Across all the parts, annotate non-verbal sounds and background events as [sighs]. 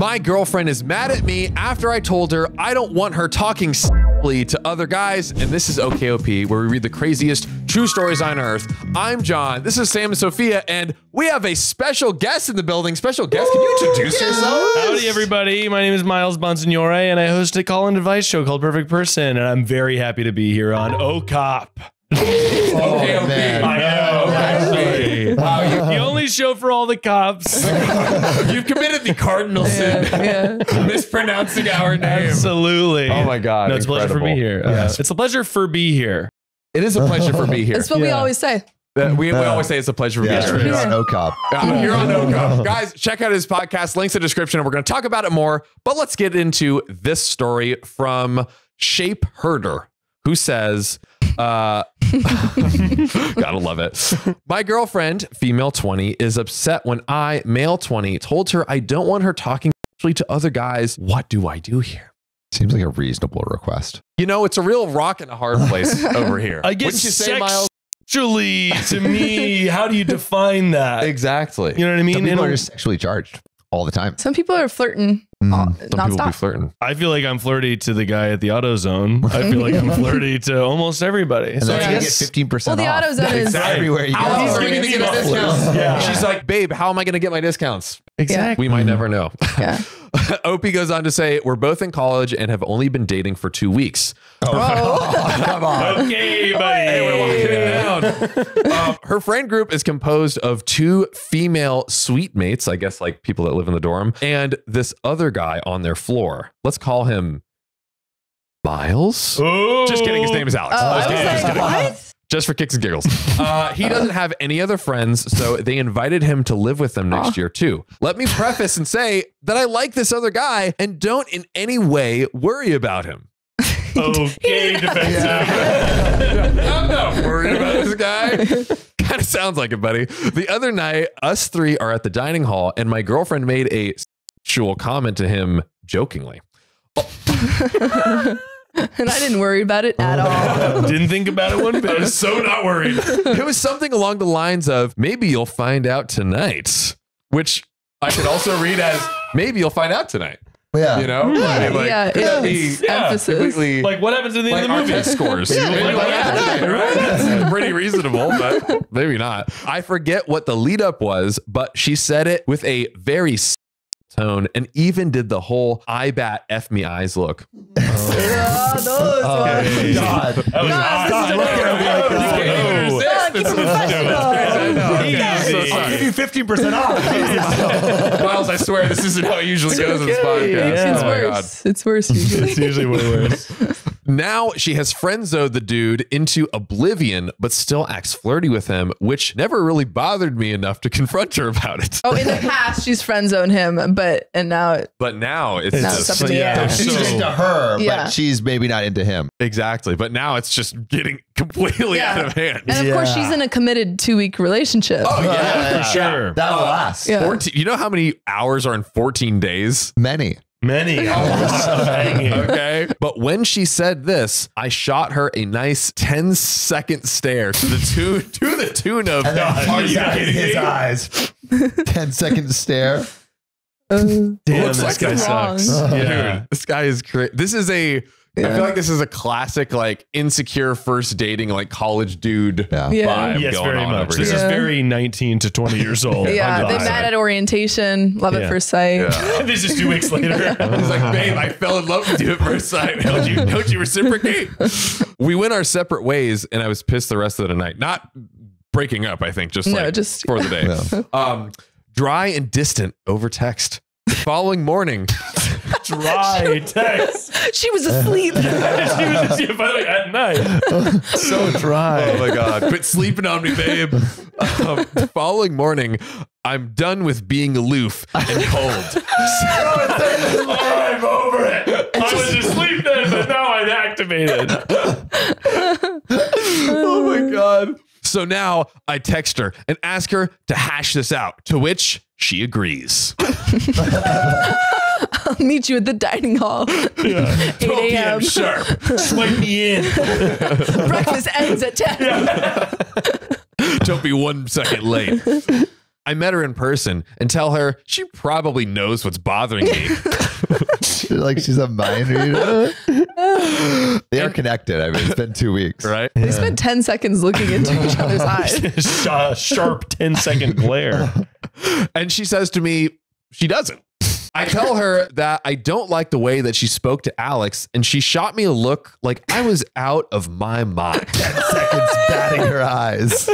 My girlfriend is mad at me after I told her I don't want her talking s***ly to other guys. And this is OKOP, where we read the craziest true stories on earth. I'm John. This is Sam and Sophia, and we have a special guest in the building. Special guest, can you introduce yourself? Howdy, everybody. My name is Miles Bonsignore, and I host a call and advice show called Perfect Person, and I'm very happy to be here on OCOP. OKOP. Oh, man. I know, actually. [laughs] Wow, you, The only show for all the cops. [laughs] you've committed the cardinal sin, [laughs] mispronouncing our name. Absolutely. Oh my God, No, it's a pleasure for incredible. me here. Uh, Yes. it's a pleasure for be here. It is a pleasure for me here. That's what we Yeah. always say. That we, we always say it's a pleasure for me Yeah, here. we're here on OCOP. Yeah, here on OCOP. Guys, check out his podcast. Links in the description. and We're going to talk about it more. But let's get into this story from Shape Herder, who says, uh, [laughs] gotta love it. My girlfriend, female 20, is upset when I, male 20, told her I don't want her talking sexually to other guys. What do I do here? Seems like a reasonable request. You know, it's a real rock and a hard place [laughs] over here. I guess Wouldn't you say, Miles? sexually to me, how do you define that? Exactly. You know what I mean? Some people In a- are just sexually charged all the time. Some people are flirting Mm. uh, Some people be flirting. I feel like I'm flirty to the guy at the AutoZone. I feel like I'm [laughs] flirty to almost everybody. And So then I you get 15% Well, the off. AutoZone is- everywhere you How go. he's giving me the discounts. Yeah. She's like, babe, how am I going to get my discounts? exactly. We might never know. Yeah. [laughs] Opie goes on to say, We're both in college and have only been dating for two weeks. [laughs] Oh. Come on. Okay, buddy. Hey, we're locking it down. um, her friend group is composed of two female suite mates, I guess like people that live in the dorm, and this other guy on their floor. Let's call him Miles. Oh. Just kidding. His name is Alex. Oh, I Just was kidding, just like, kidding. what? Just for kicks and giggles. Uh, he doesn't have any other friends, so they invited him to live with them next year too. Let me preface and say that I like this other guy and don't in any way worry about him. Okay, defensive. [laughs] I'm not worried about this guy. [laughs] kind of sounds like it, buddy. The other night, us three are at the dining hall, and my girlfriend made a sexual comment to him jokingly. [laughs] and I didn't worry about it at all. Didn't think about it one bit. I was so not worried. it was something along the lines of, maybe you'll find out tonight, which I could also read as, maybe you'll find out tonight. Yeah. You know? Hmm. Like, like, yeah, could that be it's yeah, emphasis. completely Like what happens at the end like of the movie? scores. [laughs] Yeah, like, we'll yeah. find out tonight, right? That's pretty reasonable, but maybe not. I forget what the lead up was, but she said it with a very s- tone and even did the whole I bat F me eyes look. [laughs] Oh, those Oh, ones. God. That God, hot. this is Look at him like You that. can't even Oh. resist. God, keep This is- professional. I know. Okay, I'm [laughs] so Easy. sorry. you 15% off. Miles, I swear this isn't how it usually goes in this podcast. Yeah. Oh it's Oh worse. It's worse [laughs] usually. It's usually way worse. Now she has friend zoned the dude into oblivion, but still acts flirty with him, which never really bothered me enough to [laughs] confront her about it. Oh, in the [laughs] past, she's friend zoned him, but and now it, But now it's, It's Now just it's up in yeah, air. She's so- into her, Yeah. but she's maybe not into him. exactly. But now it's just getting [laughs] completely Yeah. out of hand. and of course she's in a committed two week relationship. Oh yeah, for sure. That'll last. Yeah. 14, you know how many hours are in 14 days? Many. Many. [laughs] Hanging. Okay. but when she said this, I shot her a nice 10 second stare to the tune to the tune of And then Are his you eyes- kidding his me? eyes. 10 second stare. Uh, Damn, Looks this like guy it's wrong. sucks. [laughs] Dude, this guy is crazy. This is a. I feel like this is a classic, like insecure first dating, like college dude Yeah. Yeah. vibe Yes, going very on much. over This here. is Yeah. very 19 to 20 years old. yeah, they 100%. met at orientation, love Yeah. at first sight. Yeah. [laughs] this is two weeks later. [laughs] He's like, babe, I fell in love with you at first sight. [laughs] Don't you, don't you reciprocate? we went our separate ways, and I was pissed the rest of the night. Not breaking up, I think, just No, like just- for the day. Um, dry and distant over text. The following morning, [laughs] Dry [laughs] text. She was asleep. [laughs] she was asleep by the way, at night. So dry. Oh my God. Quit sleeping on me, babe. Um, the following morning, I'm done with being aloof and cold. I'm over it. I was asleep then, but now I'm activated. oh my God. So now I text her and ask her to hash this out, to which she agrees. I'll meet you at the dining hall. [laughs] 8 a.m. sharp. Swipe me in. [laughs] Breakfast ends at 10. [laughs] Don't be one second late. I met her in person and tell her she probably knows what's bothering me. like she's a mind reader. they are connected. I mean, it's been two weeks. right? They spent 10 seconds looking into each other's eyes. Sh- sharp 10 second glare. And she says to me, she doesn't. I tell her that I don't like the way that she spoke to Alex, and she shot me a look like I was out of my mind. 10 Seconds batting her eyes.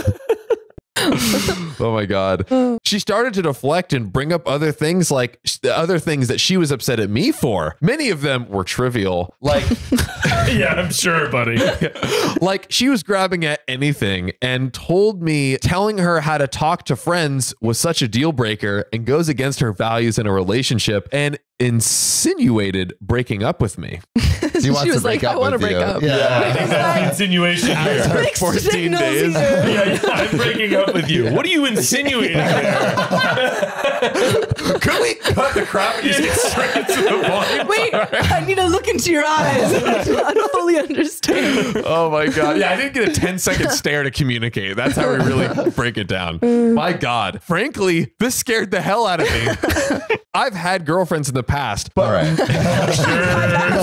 Oh my god. [sighs] She started to deflect and bring up other things like the other things that she was upset at me for. Many of them were trivial. Like [laughs] yeah, I'm sure, buddy. [laughs] like she was grabbing at anything and told me telling her how to talk to friends was such a deal breaker and goes against her values in a relationship and insinuated breaking up with me. [laughs] She wants she was to break like, up I want to with break you. up. Yeah. I think that's the insinuation [laughs] here. Mixed 14 days. Yeah, yeah, I'm [laughs] breaking up with you. What are you insinuating there? Could we cut the crap and just get straight to the point? Wait, I need to look into your eyes. I don't fully understand. Oh my god. Yeah, I didn't get a 10 second stare to communicate. That's how we really break it down. My god. Frankly, this scared the hell out of me. I've had girlfriends in the past, but All right. [laughs] Sure.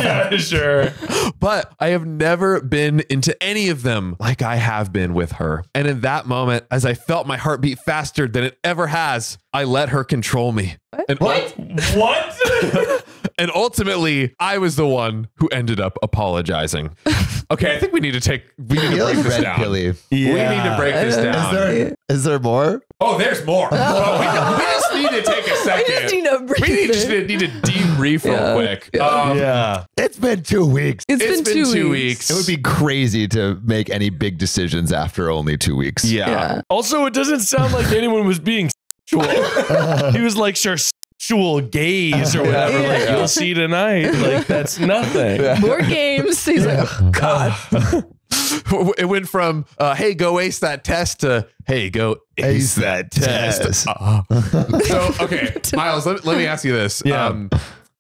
Yeah, sure. but I have never been into any of them like I have been with her. And in that moment, as I felt my heart beat faster than it ever has, I let her control me. And, What? [laughs] What? [laughs] and ultimately, I was the one who ended up apologizing. [laughs] Okay, I think we need to take we need to break this down. pilly. We need to break this Is down. There, is there more? Oh, there's more. [laughs] Oh, we, we just need to take a second. just need a we need, just need to debrief real Yeah. quick. Um, yeah. It's been two weeks. It's It's been, two, weeks. It would be crazy to make any big decisions after only two weeks. Yeah. Yeah. Also, it doesn't sound like anyone was being [laughs] sexual. he was like, sure, sexual gaze or [laughs] whatever. Like, you'll see tonight. Like, that's [laughs] nothing. More games. [laughs] He's like, oh, God. It went from uh, "Hey, go ace that test" to "Hey, go ace, Ace that that test." Uh, so, okay, Miles, let, let me ask you this: Yeah. um,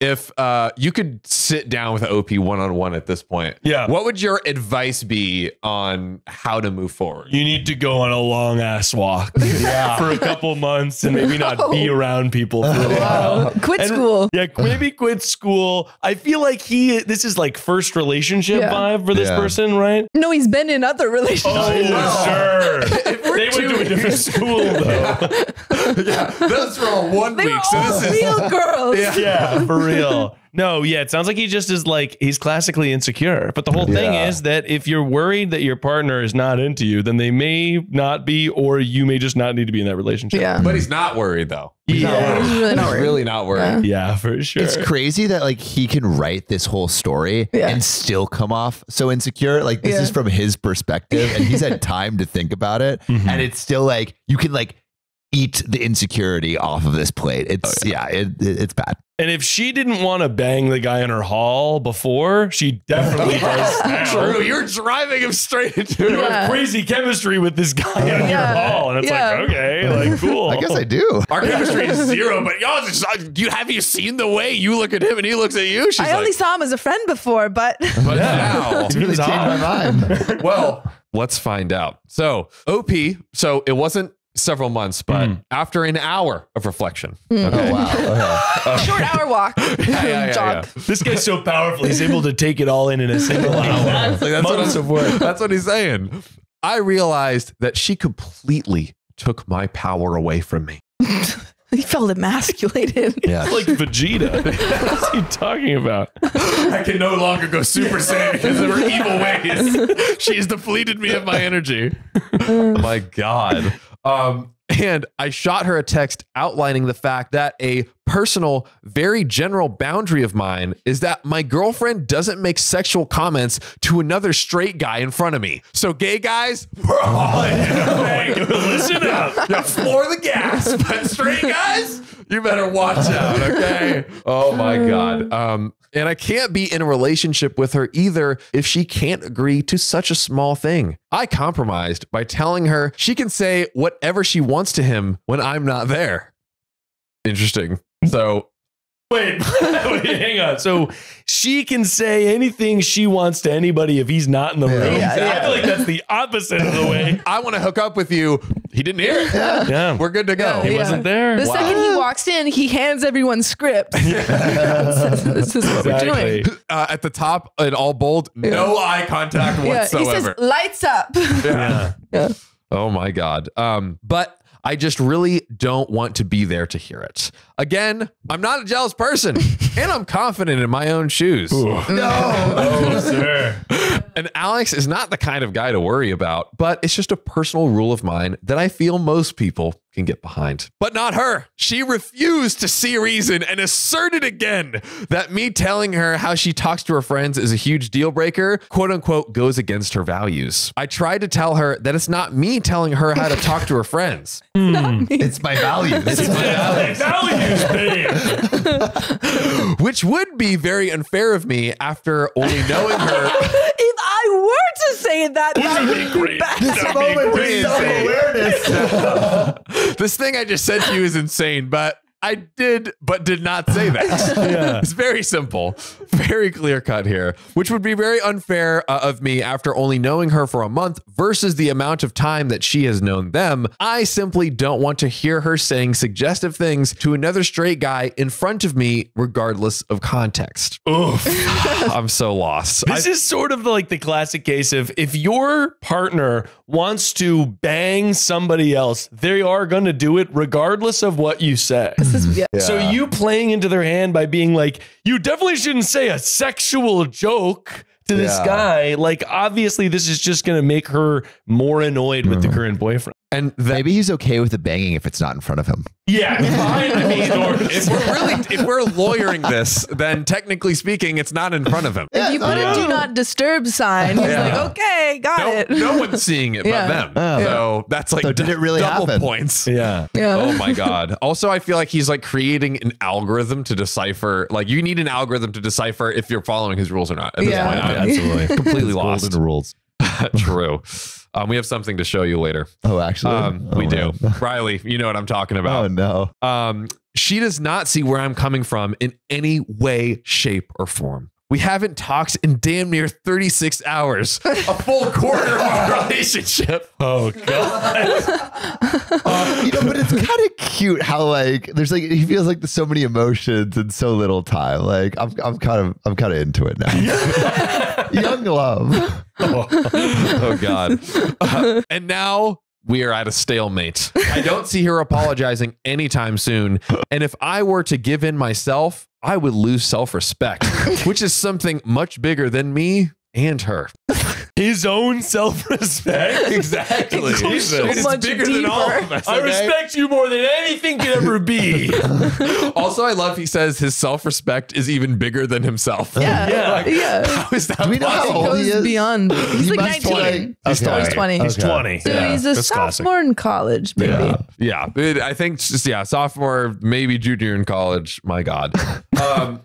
if uh, you could sit down with OP one on one at this point, Yeah. what would your advice be on how to move forward? You need to go on a long ass walk [laughs] [laughs] for a couple months and maybe not be around people for a while. Wow. Quit And- school. Yeah, maybe quit school. I feel like he. This is like first relationship Yeah. vibe for this Yeah. person, right? No, he's been in other relationships. Oh, [laughs] sure. they went to a different school though. yeah, those were all one They were week. So all this is real girls. Yeah. yeah, for real. No, yeah, it sounds like he just is like he's classically insecure. But the whole thing is that if you're worried that your partner is not into you, then they may not be, or you may just not need to be in that relationship. Yeah. But he's not worried though. Yeah. He's really not worried. really not worried. Yeah, for sure. It's crazy that like he can write this whole story Yeah. and still come off so insecure. Like this Yeah. is from his perspective, and he's had [laughs] time to think about it, mm-hmm. and it's still like you can like eat the insecurity off of this plate. It's yeah, it, it- it's bad. And if she didn't want to bang the guy in her hall before, she definitely [laughs] does now. True, you're driving him straight into You it. have Yeah. crazy chemistry with this guy in your hall, and it's Yeah. like, okay, like cool. I guess I do. Our chemistry is [laughs] zero, but y'all just uh, you have you seen the way you look at him and he looks at you? She's I only like, saw him as a friend before, but [laughs] but now. It's really changed my mind. well, let's find out. So, OP, so it wasn't several months, but Mm. after an hour of reflection. Oh wow. Okay. [laughs] short hour walk. [laughs] yeah, yeah, Jog. this guy's so powerful; he's able to take it all in in a single [laughs] hour. Like, that's, Months I'm- of work. that's what he's saying. I realized that she completely took my power away from me. [laughs] He felt emasculated. [laughs] Yeah. like Vegeta. [laughs] What's he talking about? I can no longer go Super Saiyan because of her evil ways. She's depleted me of my energy. Oh my God. Um, and I shot her a text outlining the fact that a personal, very general boundary of mine is that my girlfriend doesn't make sexual comments to another straight guy in front of me. So, gay guys, [laughs] we're all in. Listen up. Yeah, floor the gas, but straight guys, you better watch out, okay? Oh my god. Um, and I can't be in a relationship with her either if she can't agree to such a small thing. I compromised by telling her she can say whatever she wants to him when I'm not there. Interesting. So Wait, [laughs] wait, hang on. So she can say anything she wants to anybody if he's not in the room. Yeah, I feel like that's the opposite of the way. [laughs] I want to hook up with you. He didn't hear it. Yeah. We're good to go. Yeah, he yeah. wasn't there. The second he walks in, he hands everyone scripts. [laughs] this is what we're doing. Exactly. Uh, at the top in all bold, no eye contact Yeah, he says lights up. Yeah. yeah. Oh my God. Um, but I just really don't want to be there to hear it. Again, I'm not a jealous person [laughs] and I'm confident in my own shoes. [laughs] Oh, sir. [laughs] And Alex is not the kind of guy to worry about, but it's just a personal rule of mine that I feel most people can get behind. But not her. She refused to see reason and asserted again that me telling her how she talks to her friends is a huge deal breaker, quote unquote, goes against her values. I tried to tell her that it's not me telling her how to talk to her friends. [laughs] Hmm. It's my values. Values, babe. which would be very unfair of me after only knowing her. [laughs] if I were to say that, that Wouldn't it would be be great? bad. That'd moment of self-awareness. [laughs] this thing I just said to you is insane, but I did, but did not say that. [laughs] Yeah. It's very simple, very clear cut here, which would be very unfair uh, of me after only knowing her for a month versus the amount of time that she has known them. I simply don't want to hear her saying suggestive things to another straight guy in front of me, regardless of context. Oof. [laughs] I'm so lost. This I- is sort of like the classic case of if your partner wants to bang somebody else, they are going to do it regardless of what you say. This is- yeah. So you playing into their hand by being like, you definitely shouldn't say a sexual joke to this Yeah. guy. Like, obviously, this is just going to make her more annoyed with the mm-hmm. current boyfriend. And that Maybe he's okay with the banging if it's not in front of him. Yeah, [laughs] behind the if we're really if we're lawyering this, then technically speaking, it's not in front of him. If you put Yeah. a do not disturb sign, he's Yeah. like, okay, got No, it. no [laughs] one's seeing it Yeah. but them. Oh. So that's like So did it really double happen? points. Yeah. Yeah. Oh my god. Also, I feel like he's like creating an algorithm to decipher. Like you need an algorithm to decipher if you're following his rules or not. At this Yeah. point, I'm Absolutely. [laughs] completely lost. Golden rules. [laughs] True. Um, we have something to show you later. Oh, actually, Um, Oh, we do. man. [laughs] Riley, you know what I'm talking about. Oh no. Um, she does not see where I'm coming from in any way, shape, or form. We haven't talked in damn near 36 hours, [laughs] a full quarter of our relationship. Oh, God. Uh, you know, but it's kind of cute how like there's like he feels like there's so many emotions in so little time. Like I'm I'm kind of I'm kind of into it now. Young love. [laughs] Oh, God. Uh, and now we are at a stalemate. I don't see her apologizing anytime soon. And if I were to give in myself, I would lose self respect, which is something much bigger than me and her. His own self respect. [laughs] Exactly. goes so It's much bigger than all of deeper. us. I okay? respect you more than anything could ever be. [laughs] Also, I love he says his self respect is even bigger than himself. Yeah. [laughs] Yeah. Like, Yeah. How is that Do we know how possible? old Goes he is? beyond. He's He like must be 19. like- He's 20. He's Okay. 20. So yeah. he's a That's classic. sophomore in college, maybe. Yeah. Yeah, it- I think just yeah, sophomore, maybe junior in college. My God. Um,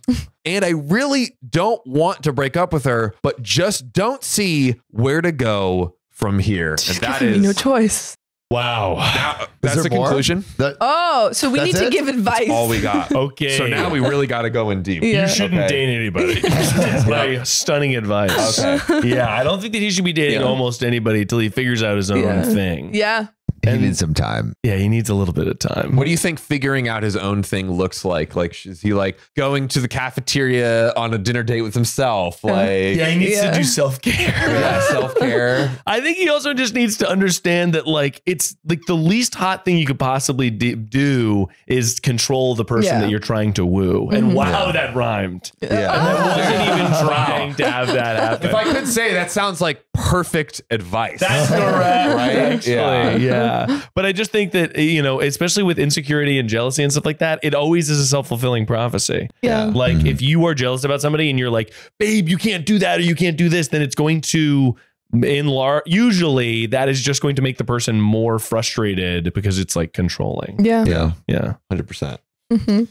and I really don't want to break up with her, but just don't see where to go from here. And She's that giving is no choice. Wow. now- that's the more? conclusion. That- Oh, so we need to it? give advice. All we got. [laughs] Okay. So now we really got to go in deep. Yeah. You shouldn't Okay. date anybody. [laughs] That's my stunning advice. Okay. Yeah, I don't think that he should be dating Yeah. almost anybody until he figures out his own Yeah. thing. Yeah. He And- needs some time. Yeah, he needs a little bit of time. What do you think figuring out his own thing looks like? Like, is he like going to the cafeteria on a dinner date with himself? Uh-huh. Like, yeah, he needs Yeah. to do self care. [laughs] yeah, self care. [laughs] I think he also just needs to understand that like it's like the least hot thing you could possibly d- do is control the person Yeah. that you're trying to woo. And mm-hmm. wow, that rhymed. Yeah. and I [laughs] wasn't even trying to have that happen. If I could say, that sounds like perfect advice. That's correct, Right? Actually, Yeah. yeah. [laughs] But I just think that you know, especially with insecurity and jealousy and stuff like that, it always is a self fulfilling prophecy. Yeah. Like if you are jealous about somebody and you're like, babe, you can't do that or you can't do this, then it's going to in lar- usually that is just going to make the person more frustrated because it's like controlling. Yeah. Yeah, Yeah. hundred percent. hmm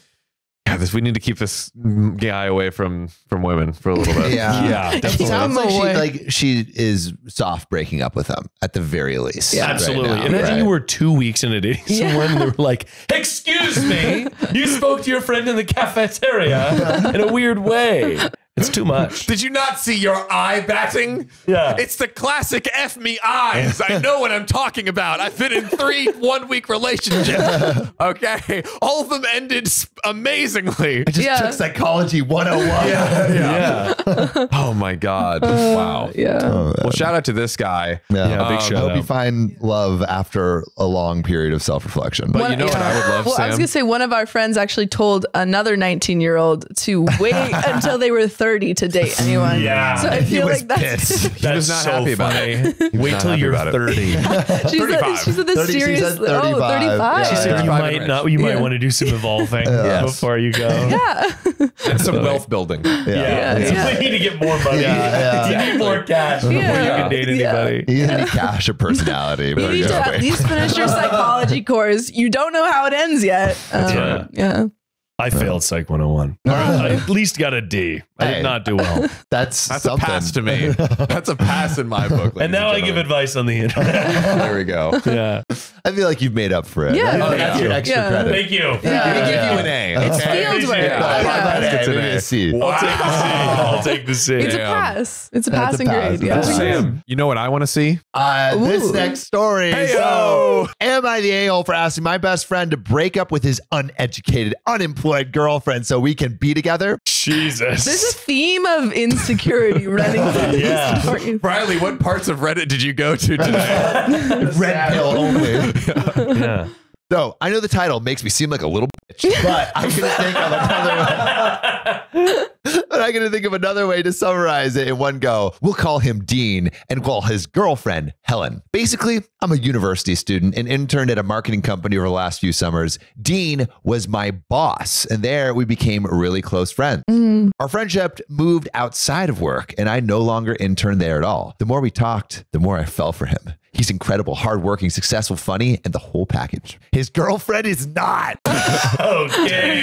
Yeah, this we need to keep this guy away from from women for a little bit. [laughs] Yeah. Yeah, It sounds like she, like she is soft breaking up with him at the very least. Yeah. right Absolutely. now, Imagine right? you were two weeks into dating Yeah. someone and they were like, Excuse me, you spoke to your friend in the cafeteria [laughs] in a weird way. It's too much. Did you not see your eye batting? Yeah. It's the classic F me eyes. I know what I'm talking about. I've been in three [laughs] one week relationships. Okay. All of them ended s- amazingly. I just Yeah. took psychology 101. Yeah. Yeah. Oh my God. Wow. Yeah. Oh, Well, shout out to this guy. Yeah. Yeah, big Um, shout I hope you out. find love after a long period of self reflection. But you know what I would love, Well, I was gonna say one of our friends actually told another 19 year old to wait [laughs] until they were 30 to date anyone. Yeah. So I He feel was like that's. pissed. [laughs] That's was not so happy about funny. was Wait not till happy you're about it. 30. [laughs] She said, 35. she said the 30 she serious. said Oh, 35. 35. She She said Yeah. you Five might not. You might Yeah. want to do some [laughs] evolving Yes. before you go. Yeah. and some wealth building. Yeah, Yeah, So yeah. you need to get more money. Yeah, yeah. You need more cash before you can date anybody. You need cash or personality. You need to at least finish your psychology course. You don't know how it ends yet. Um, right. Yeah. I failed Psych 101. Or [laughs] I at least got a D. I Hey. did not do well. [laughs] That's, That's something. a pass to me. [laughs] That's a pass in my book. and now I give advice on the internet. There we go. yeah. I feel like you've made up for it. Yeah. That's, Oh, that's yeah. your extra Yeah. credit. Thank you. Yeah. We give you an A. It's okay? field work. Yeah. Yeah. Yeah. Hey, It's an maybe A. a C. I'll take the C. I'll take the C. It's a pass. It's a That's a passing pass. grade. Yeah. Sam, you know what I want to see? Uh, this next story. So, am I the a-hole for asking my best friend to break up with his uneducated, unemployed girlfriend so we can be together? Jesus. There's a theme of insecurity [laughs] running through Yeah. these stories. Riley, what parts of Reddit did you go to today? [laughs] Red pill only. yeah. So I know the title makes me seem like a little bitch, [laughs] but I couldn't think of another. [laughs] but I couldn't think of another way to summarize it in one go. We'll call him Dean and call his girlfriend Helen. Basically, I'm a university student and interned at a marketing company over the last few summers. Dean was my boss, and there we became really close friends. Mm. Our friendship moved outside of work, and I no longer interned there at all. The more we talked, the more I fell for him. He's incredible, hardworking, successful, funny, and the whole package. His girlfriend is not. [laughs] Okay.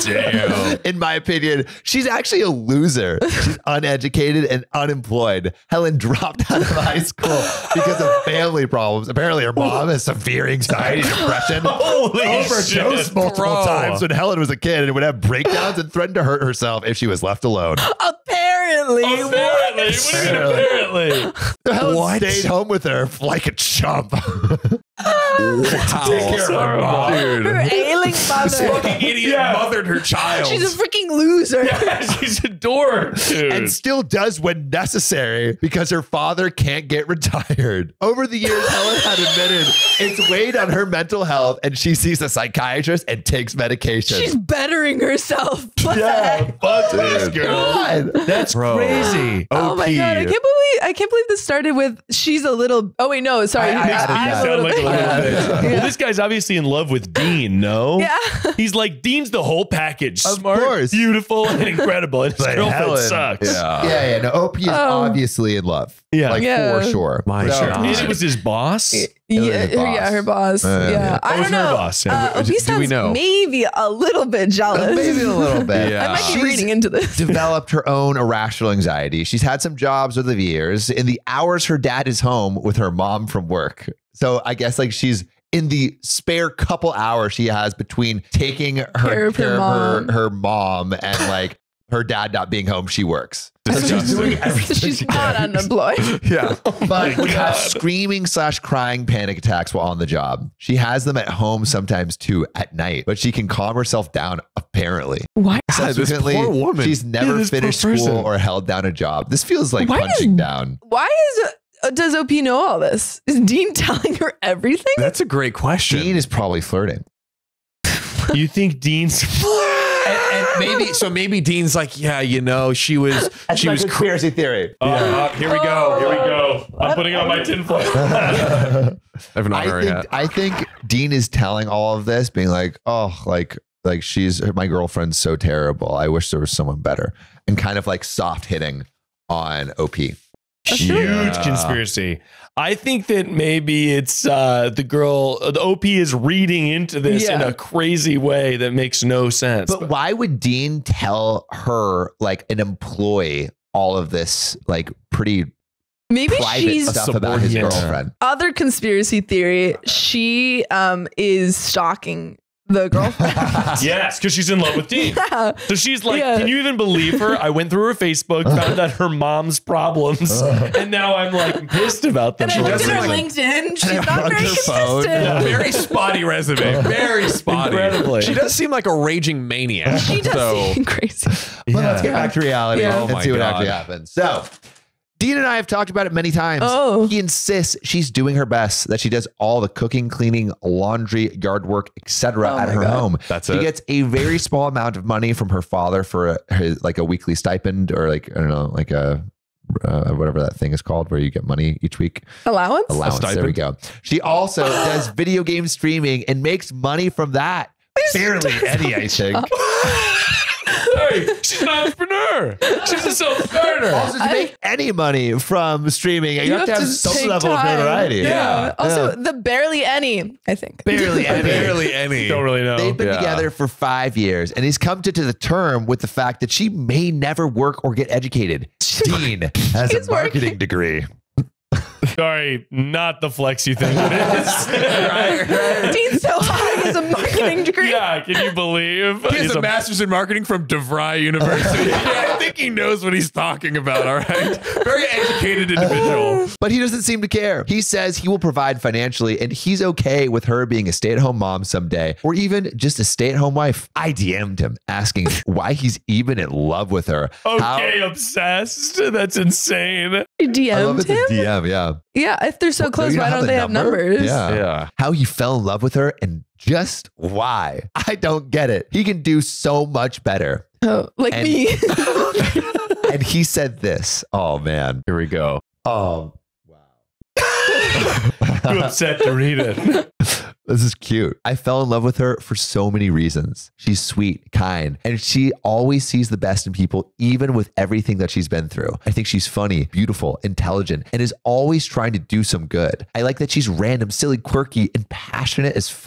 Damn. [laughs] In my opinion, she's actually a loser. She's uneducated and unemployed. Helen dropped out of high school because of family problems. Apparently, her mom has severe anxiety and [laughs] depression. Holy Overdosed shit. multiple bro. times when Helen was a kid and would have breakdowns and threatened to hurt herself if she was left alone. Apparently. Apparently. [laughs] What do you mean apparently? So Helen What? stayed home with her like a chump. [laughs] Wow. Horrible. Dude. Her ailing mother. Fucking idiot Yeah. mothered her child. She's a freaking loser. [laughs] She's a dork, dude. and still does when necessary because her father can't get retired. Over the years, Helen had admitted it's weighed on her mental health and she sees a psychiatrist and takes medication. She's bettering herself. [laughs] What the yeah, heck? fuck this girl. God. That's Bro. crazy. Oh my god! I can't believe I can't believe this started with she's a little. Oh wait, no, sorry. I- I added I'm that. a Sound little bit. Yeah. Well, this guy's obviously in love with Dean, no? Yeah. He's like, Dean's the whole package. Of Smart, course. beautiful, and [laughs] incredible. And his But girlfriend Helen- sucks. Yeah. yeah, yeah. No, OP is Oh. obviously in love. Yeah. Like Yeah. for sure. My So- God. And it was his boss. Yeah, was her her, yeah, boss. her boss. Uh, yeah, yeah. I Oh, it was don't her know. boss, yeah. Uh, Do- he do we sounds know? maybe a little bit jealous. Maybe a little [laughs] bit. Yeah. I might be She's reading into this. developed her own irrational anxiety. She's had some jobs over the years. In the hours her dad is home with her mom from work. So I guess like she's in the spare couple hours she has between taking her Care of her care mom. her, her mom and [laughs] like her dad not being home, she works. So she's doing everything She's she not can. unemployed. [laughs] Yeah. [laughs] Oh but would have screaming slash crying panic attacks while on the job. She has them at home sometimes too at night, but she can calm herself down apparently. Why? God, this poor woman. She's never this finished school or held down a job. This feels like Why punching does- down. Why is does OP know all this? Is Dean [laughs] telling her everything? That's a great question. Dean is probably flirting. [laughs] You think Dean's. [laughs] and, and maybe so maybe Dean's like, yeah, you know, she was she was cr- conspiracy theory. Uh, here we go. Here we go. I'm putting on my tinfoil. I have not heard think yet. I think Dean is telling all of this, being like, oh, like like she's my girlfriend's so terrible. I wish there was someone better, and kind of like soft hitting on OP. Huge Yeah. conspiracy. I think that maybe it's uh, the girl, the OP is reading into this in a crazy way that makes no sense. But why would Dean tell her, like an employee, all of this, like pretty Maybe private she's stuff about his girlfriend? other conspiracy theory. She um is stalking the girlfriend. [laughs] yes, because she's in love with Dean. yeah. So she's like, Yeah. can you even believe her? I went through her Facebook, found out her mom's problems, [laughs] uh. and now I'm like pissed about them. And I looked at her reason. LinkedIn. She's not very her phone. consistent. Very spotty resume. Very spotty. Incredibly. She does seem like a raging maniac. She does so, seem [laughs] crazy. But let's get back to reality Yeah. Oh and my see what God. actually happens. So, Dean and I have talked about it many times. Oh. He insists she's doing her best, that she does all the cooking, cleaning, laundry, yard work, etc. Oh at her God. home. That's she it. She gets a very small amount of money from her father for a, his, like a weekly stipend or like I don't know, like a uh, whatever that thing is called, where you get money each week. Allowance? Allowance. There we go. She also [gasps] does video game streaming and makes money from that. Barely any, I think. Hey, she's an entrepreneur. She's a self-starter. Also, to I- make any money from streaming, you, have, to have some take level of time. notoriety. Yeah. Also, Yeah. the barely any, I think. Barely [laughs] any. barely any. Don't really know. They've been Yeah. together for five years, and he's come to, to the term with the fact that she may never work or get educated. Dean has She's a marketing working. degree. Sorry, not the flex you think it is. right [laughs] Dean's so high. He has a marketing [laughs] degree. yeah, can you believe? He has He's a a- master's in marketing from DeVry University. [laughs] yeah, I think he knows what he's talking about. All right. Very educated individual. [laughs] But he doesn't seem to care. He says he will provide financially, and he's okay with her being a stay at home mom someday, or even just a stay at home wife. I DM'd him asking why he's even in love with her. How- okay, obsessed. That's insane. You I love DM'd a him? DM, yeah. Yeah, if they're so Well, close, you why don't the they have numbers? Yeah. Yeah. How he fell in love with her and just why. [laughs] I don't get it. He can do so much better. Oh, like And- me. [laughs] [laughs] And he said this. Oh man. Here we go. Oh wow. Too upset to read it. This is cute. I fell in love with her for so many reasons. She's sweet, kind, and she always sees the best in people, even with everything that she's been through. I think she's funny, beautiful, intelligent, and is always trying to do some good. I like that she's random, silly, quirky, and passionate as fuck.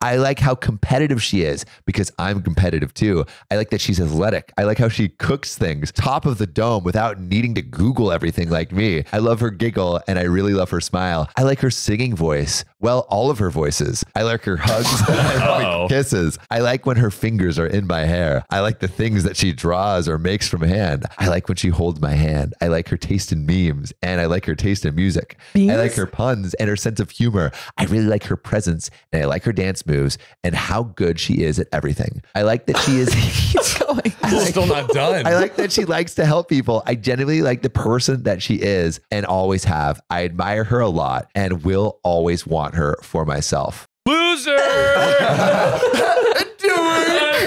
I like how competitive she is because I'm competitive too. I like that she's athletic. I like how she cooks things top of the dome without needing to Google everything like me. I love her giggle and I really love her smile. I like her singing voice. Well, all of her voices. I like her hugs and I like kisses. I like when her fingers are in my hair. I like the things that she draws or makes from hand. I like when she holds my hand. I like her taste in memes and I like her taste in music. I like her puns and her sense of humor. I really like her presence and I like her dance moves and how good she is at everything. I like that she is. [laughs] He's going. He's still not done. I like that she likes to help people. I genuinely like the person that she is and always have. I admire her a lot and will always want her for myself. Loser! [laughs]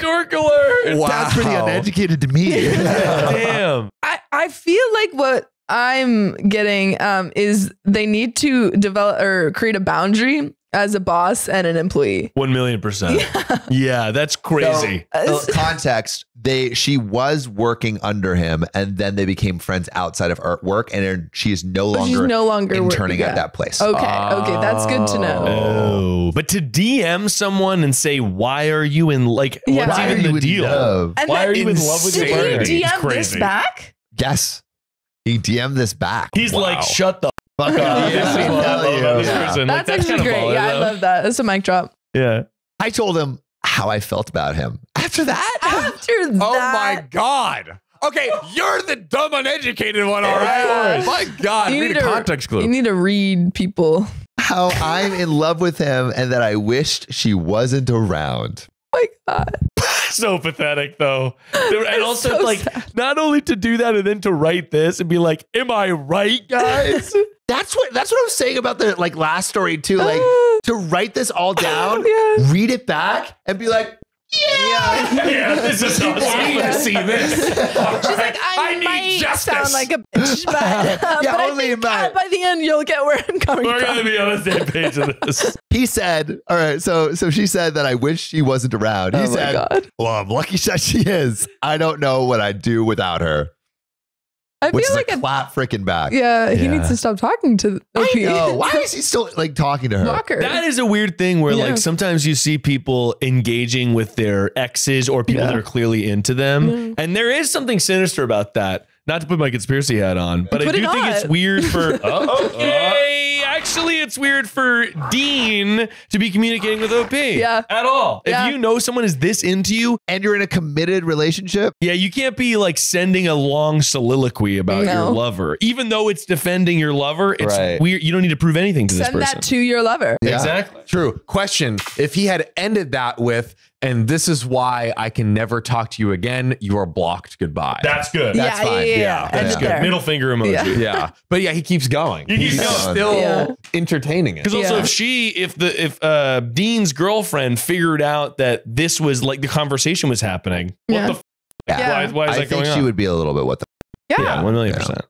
Dork alert! Wow. That's pretty uneducated to me. [laughs] Damn. I, I feel like what I'm getting um, is they need to develop or create a boundary as a boss and an employee. One million percent. Yeah, that's crazy. So, Uh, context: They she was working under him, and then they became friends outside of art work, and she is no But longer she's no longer interning working- at that place. Okay, okay, that's good to know. Oh, but to DM someone and say, "Why are you in like? Yeah. What's Why even the deal? love? And Why then- are you in love with your Did partner?" he It's DM this back? Yes, he DM'd this back. He's Wow. like, "Shut the Fuck fuck off. up." Yes, I what I tell love this Yeah. person. Like, That's, actually great. baller, Yeah, I love that. That's a mic drop. Yeah. I told him how I felt about him. After that, After that, [laughs] Oh my God. Okay, you're the dumb, uneducated one, all right? Yeah. My God, You read need a context clue. You need to read people. how I'm in love with him, and that I wished she wasn't around. Oh my God. [laughs] so pathetic though. and It's also so like sad. not only to do that and then to write this and be like, "Am I right, guys?" [laughs] That's what that's what I was saying about the like last story too. Like uh, to write this all down, [laughs] Yeah. read it back, and be like, yeah, yeah, this is People need to see this. She's like, I, I need might justice. sound like a bitch, but, [laughs] uh, Yeah, but I only think, uh, by the end you'll get where I'm coming from. We're gonna be on the same page of this. [laughs] He said, all right, so so she said that I wish she wasn't around. He oh my said, God. Well, I'm lucky [laughs] that she is. I don't know what I'd do without her. I which feel is like a flat freaking back. Yeah, he Yeah. needs to stop talking to OP. I know. [laughs] Why is he still like talking to her? Walker? That is a weird thing where Yeah. like sometimes you see people engaging with their exes or people Yeah. that are clearly into them. Yeah. And there is something sinister about that. Not to put my conspiracy hat on, but I do it think it's weird for [laughs] Okay. Actually, it's weird for Dean to be communicating with OP. Yeah. At all. Yeah. If you know someone is this into you, And you're in a committed relationship. yeah, you can't be like sending a long soliloquy about No. your lover. Even though it's defending your lover, it's Right. weird. You don't need to prove anything to this Send person. that to your lover. Yeah. Exactly. True. Question. If he had ended that with, and this is why I can never talk to you again, you are blocked. Goodbye. That's good. That's yeah, fine. yeah, yeah, Yeah, yeah. that's End good. there. Middle finger emoji. Yeah. yeah. But yeah, he keeps going. He keeps He's going. still Yeah. entertaining it. Because also, Yeah. if she, if the, if uh, Dean's girlfriend figured out that this was like the conversation was happening, what Yeah. the? F- Yeah. Why, why is I that think going she on? would be a little bit what the. Yeah, yeah, one million Yeah. percent.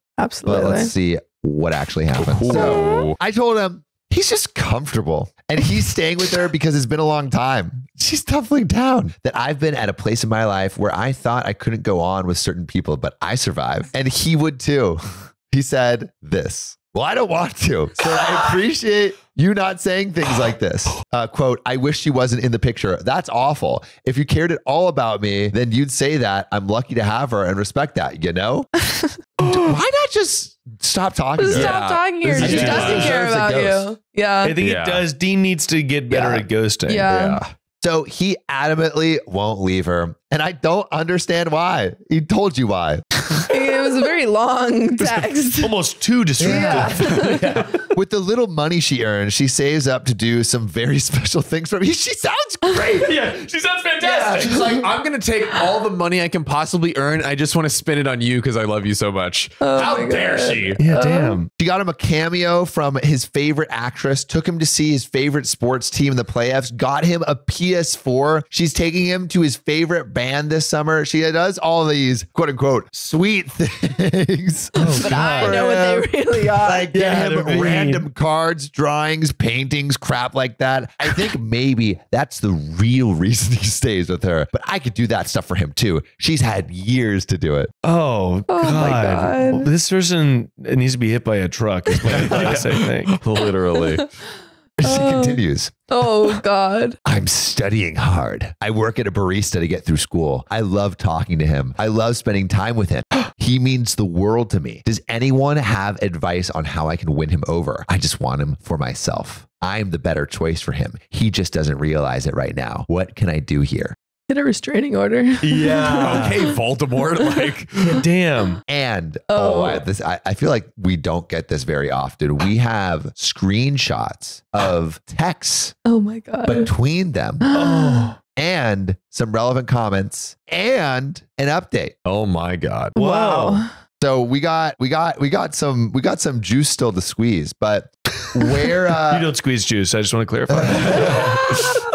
But let's see what actually happened. So I told him he's just comfortable and he's staying with her because it's been a long time. She's doubling down that I've been at a place in my life where I thought I couldn't go on with certain people, but I survived. And he would too. He said this. Well, I don't want to. So I appreciate you not saying things like this. Uh, quote, I wish she wasn't in the picture. That's awful. If you cared at all about me, then you'd say that. I'm lucky to have her and respect that, you know? [laughs] Why not just stop talking Just to her? stop talking here. This She doesn't care about you. Yeah. I think Yeah. it does. Dean needs to get better Yeah. at ghosting. Yeah. So he adamantly won't leave her. And I don't understand why. He told you why. it was a very long [laughs] text. Almost too disruptive. [laughs] Yeah. With the little money she earns, she saves up to do some very [laughs] special things for me. She sounds great. yeah, she sounds Yeah, she's like, [laughs] I'm gonna take all the money I can possibly earn. I just want to spend it on you because I love you so much. Oh How dare God. she? yeah, um, damn. She got him a cameo from his favorite actress, took him to see his favorite sports team in the playoffs, got him a PS4. She's taking him to his favorite band this summer. She does all these quote unquote sweet [laughs] things. Oh, but I for know what they really are. like Yeah, get him they're mean. random cards, drawings, paintings, crap like that. I think maybe that's the real reason he stays with her. But I could do that stuff for him too. She's had years to do it. Oh, Oh God. my God. This person needs to be hit by a truck. Is what [laughs] I say. Think. Literally. [laughs] She Oh. continues. oh God. I'm studying hard. I work at a barista to get through school. I love talking to him. I love spending time with him. [gasps] he means the world to me. Does anyone have advice on how I can win him over? I just want him for myself. I'm the better choice for him. He just doesn't realize it right now. What can I do here? Get a restraining order. Yeah. [laughs] okay, Voldemort. Like, [laughs] Damn. And oh, Oh. I, this I, I feel like we don't get this very often. We have screenshots of texts Oh my God. between them Oh. [gasps] and some relevant comments and an update. oh my God. wow. So we got we got we got some we got some juice still to squeeze, but [laughs] where You uh don't squeeze juice. I just want to clarify.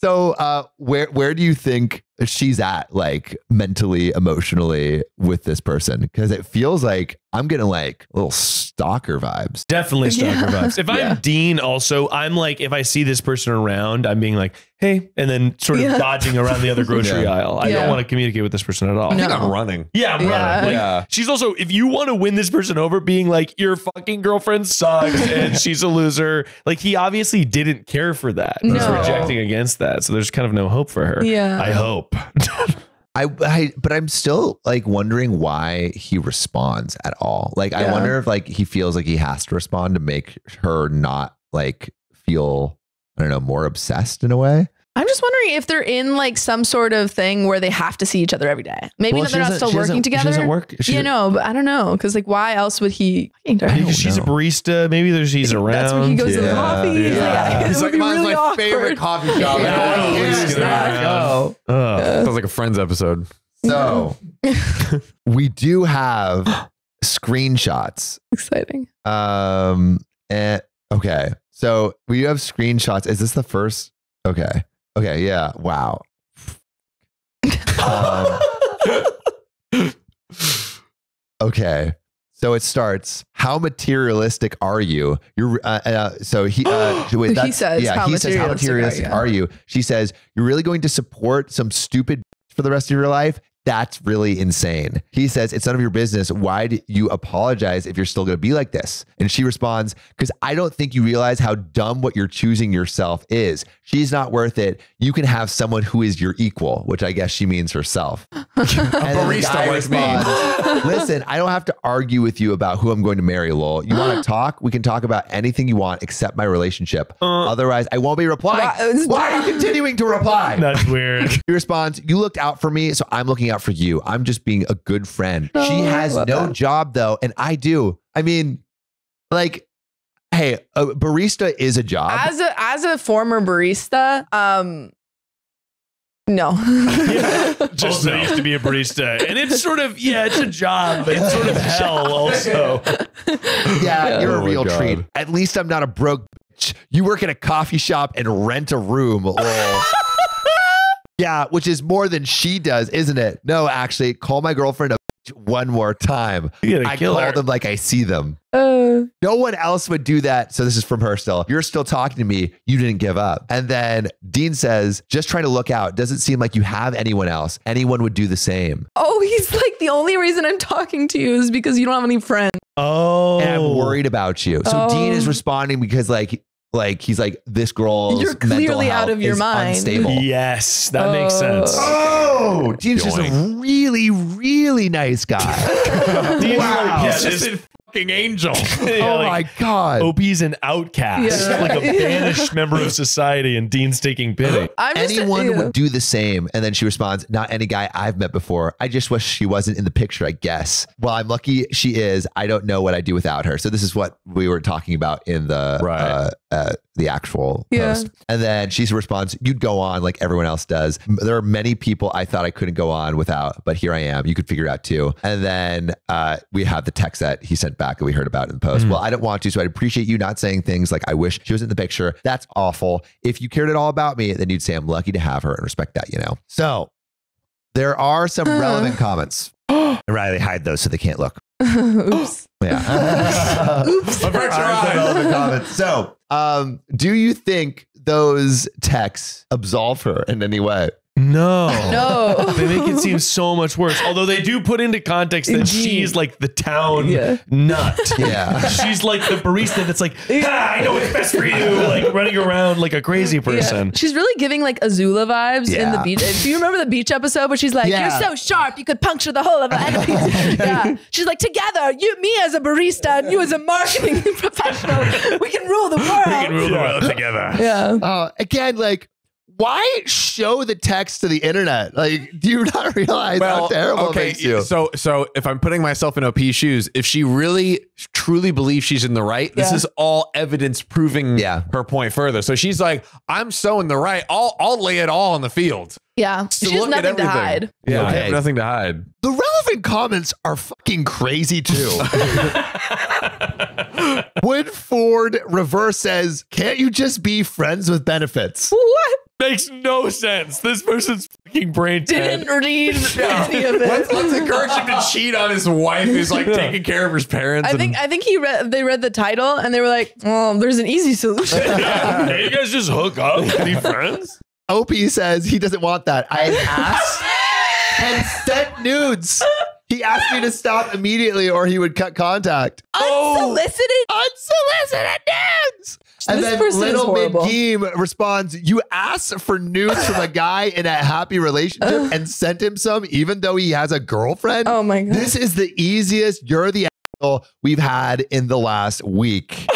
So uh where where do you think she's at like mentally emotionally with this person because it feels like i'm getting like little stalker vibes Definitely stalker Yeah. vibes. If Yeah. I'm Dean, also, I'm like, if I see this person around, I'm being like, hey, and then sort of Yeah. dodging around the other [laughs] grocery Yeah. aisle. I Yeah. don't want to communicate with this person at all. I think No. I'm running. Yeah, I'm Yeah. running. Like, Yeah. She's also, if you want to win this person over, being like, your fucking girlfriend sucks and [laughs] she's a loser, like he obviously didn't care for that. He's No. rejecting against that. So there's kind of no hope for her. Yeah. I hope. [laughs] I, I but i'm still like wondering why he responds at all. Like i wonder if like he feels like he has to respond to make her not like feel i don't know more obsessed in a way I'm just wondering if they're in like some sort of thing where they have to see each other every day. Maybe Well, they're not still she working together. She doesn't work. She you know, but I don't know because like why else would he? fucking drive? Maybe she's a barista. Maybe there's he's around. That's where he goes to the coffee. He's Yeah. [laughs] like, He's it like, would be mine's really my awkward. favorite coffee shop. [laughs] Yeah. I Yeah. who's Yeah. go. Sounds like a Friends episode. so [laughs] we do have screenshots Exciting. Um. And okay. So we have screenshots. Is this the first? Okay. Okay. Yeah. Wow. Um, [laughs] okay. So it starts. How materialistic are you? You're uh, uh, so he. Uh, [gasps] wait, He says, yeah. "How he says, "How materialistic are you?" are you?" She says, "You're really going to support some stupid [laughs] for the rest of your life." That's really insane. He says, It's none of your business. Why do you apologize if you're still going to be like this? And she responds, Because I don't think you realize how dumb what you're choosing yourself is. She's not worth it. You can have someone who is your equal, which I guess she means herself. [laughs] a barista like me. Listen, I don't have to argue with you about who I'm going to marry, lol. You want to [gasps] talk? We can talk about anything you want except my relationship. Uh. Otherwise, I won't be replying. Why- Why are you continuing to reply? That's weird. [laughs] He responds, You looked out for me, so I'm looking out for you. I'm just being a good friend. No, she has no that. job, though, and I do. I mean, like, hey, a barista is a job. as a as a former barista, um, no. [laughs] Just I used to be a barista, and it's sort of yeah, it's a job, but it's sort of [laughs] hell also. [laughs] yeah, you're Oh a real God. treat. At least I'm not a broke bitch. You work in a coffee shop and rent a room. lol. Yeah, which is more than she does, isn't it? No, actually, call my girlfriend a bitch one more time. I kill call her. them like I see them. Uh, No one else would do that. So this is from her still. You're still talking to me. You didn't give up. And then Dean says, just trying to look out. Doesn't seem like you have anyone else. Anyone would do the same. oh, he's like the only reason I'm talking to you is because you don't have any friends. Oh, And I'm worried about you. So Oh. Dean is responding because like like he's like this girl. You're clearly out of your mind. Unstable. Yes, that makes Oh. sense. Oh, Dean's just a really, really nice guy. [laughs] Wow. like, He's yeah, just this- a fucking angel. [laughs] yeah, oh like, my god. OP's an outcast, Yeah. like a [laughs] banished member of society, and Dean's taking pity. [gasps] I'm just Anyone yeah. would do the same. And then she responds, Not any guy I've met before. I just wish she wasn't in the picture, I guess. Well, I'm lucky she is. I don't know what I'd do without her. So this is what we were talking about in the Right. uh, uh, the actual Yeah. post. And then she responds, You'd go on like everyone else does. There are many people I thought I couldn't go on without, but here I am. You could figure it out too. And then uh, we have the text that he sent back that we heard about in the post. Mm. Well, I don't want to, so I'd appreciate you not saying things like I wish she was in the picture. That's awful. If you cared at all about me, then you'd say I'm lucky to have her and respect that, you know. So there are some Uh. relevant comments. [gasps] and Riley hide those so they can't look. [laughs] Oops. [gasps] Yeah. [laughs] Oops. There [laughs] relevant comments. So, um, do you think those texts absolve her in any way? No. No. [laughs] They make it seem so much worse. Although they do put into context that Indeed. she's like the town Yeah. nut. [laughs] Yeah. She's like the barista that's like, ah, I know what's best for you, like running around like a crazy person. Yeah. She's really giving like Azula vibes in the Yeah. beach. Do you remember the beach episode where she's like, Yeah. "You're so sharp, you could puncture the whole of an [laughs] enemy." yeah, she's like, "Together, you, me as a barista, and you as a marketing professional, we can rule the world." We can rule the world together. yeah. Uh, again, like, why show the text to the internet? Like, do you not [laughs] realize how terrible it makes? So, so if I'm putting myself in OP's shoes, if she really truly believes she's in the right, this is all evidence proving Yeah. her point further. So she's like, I'm so in the right. I'll I'll lay it all on the field. Yeah, So she has nothing to hide. Yeah, I Okay. have nothing to hide. the relevant comments are fucking crazy too. [laughs] Woodford Reverse says, "Can't you just be friends with benefits?" What? Makes no sense. This person's fucking brain dead. Didn't read [laughs] any of Let's, it. let's encourage him to cheat on his wife who's like taking care of his parents. I think I think he read they read the title and they were like, "Oh, there's an easy solution." [laughs] Hey, you guys just hook up and be friends? OP says he doesn't want that. I asked [laughs] and sent nudes. He asked me to stop immediately or he would cut contact. Unsolicited. Oh, unsolicited nudes. And This then Little horrible. Midgame responds, You asked for nudes from a guy in a happy relationship and sent him some, even though he has a girlfriend. Oh my god. This is the easiest you're the asshole we've had in the last week.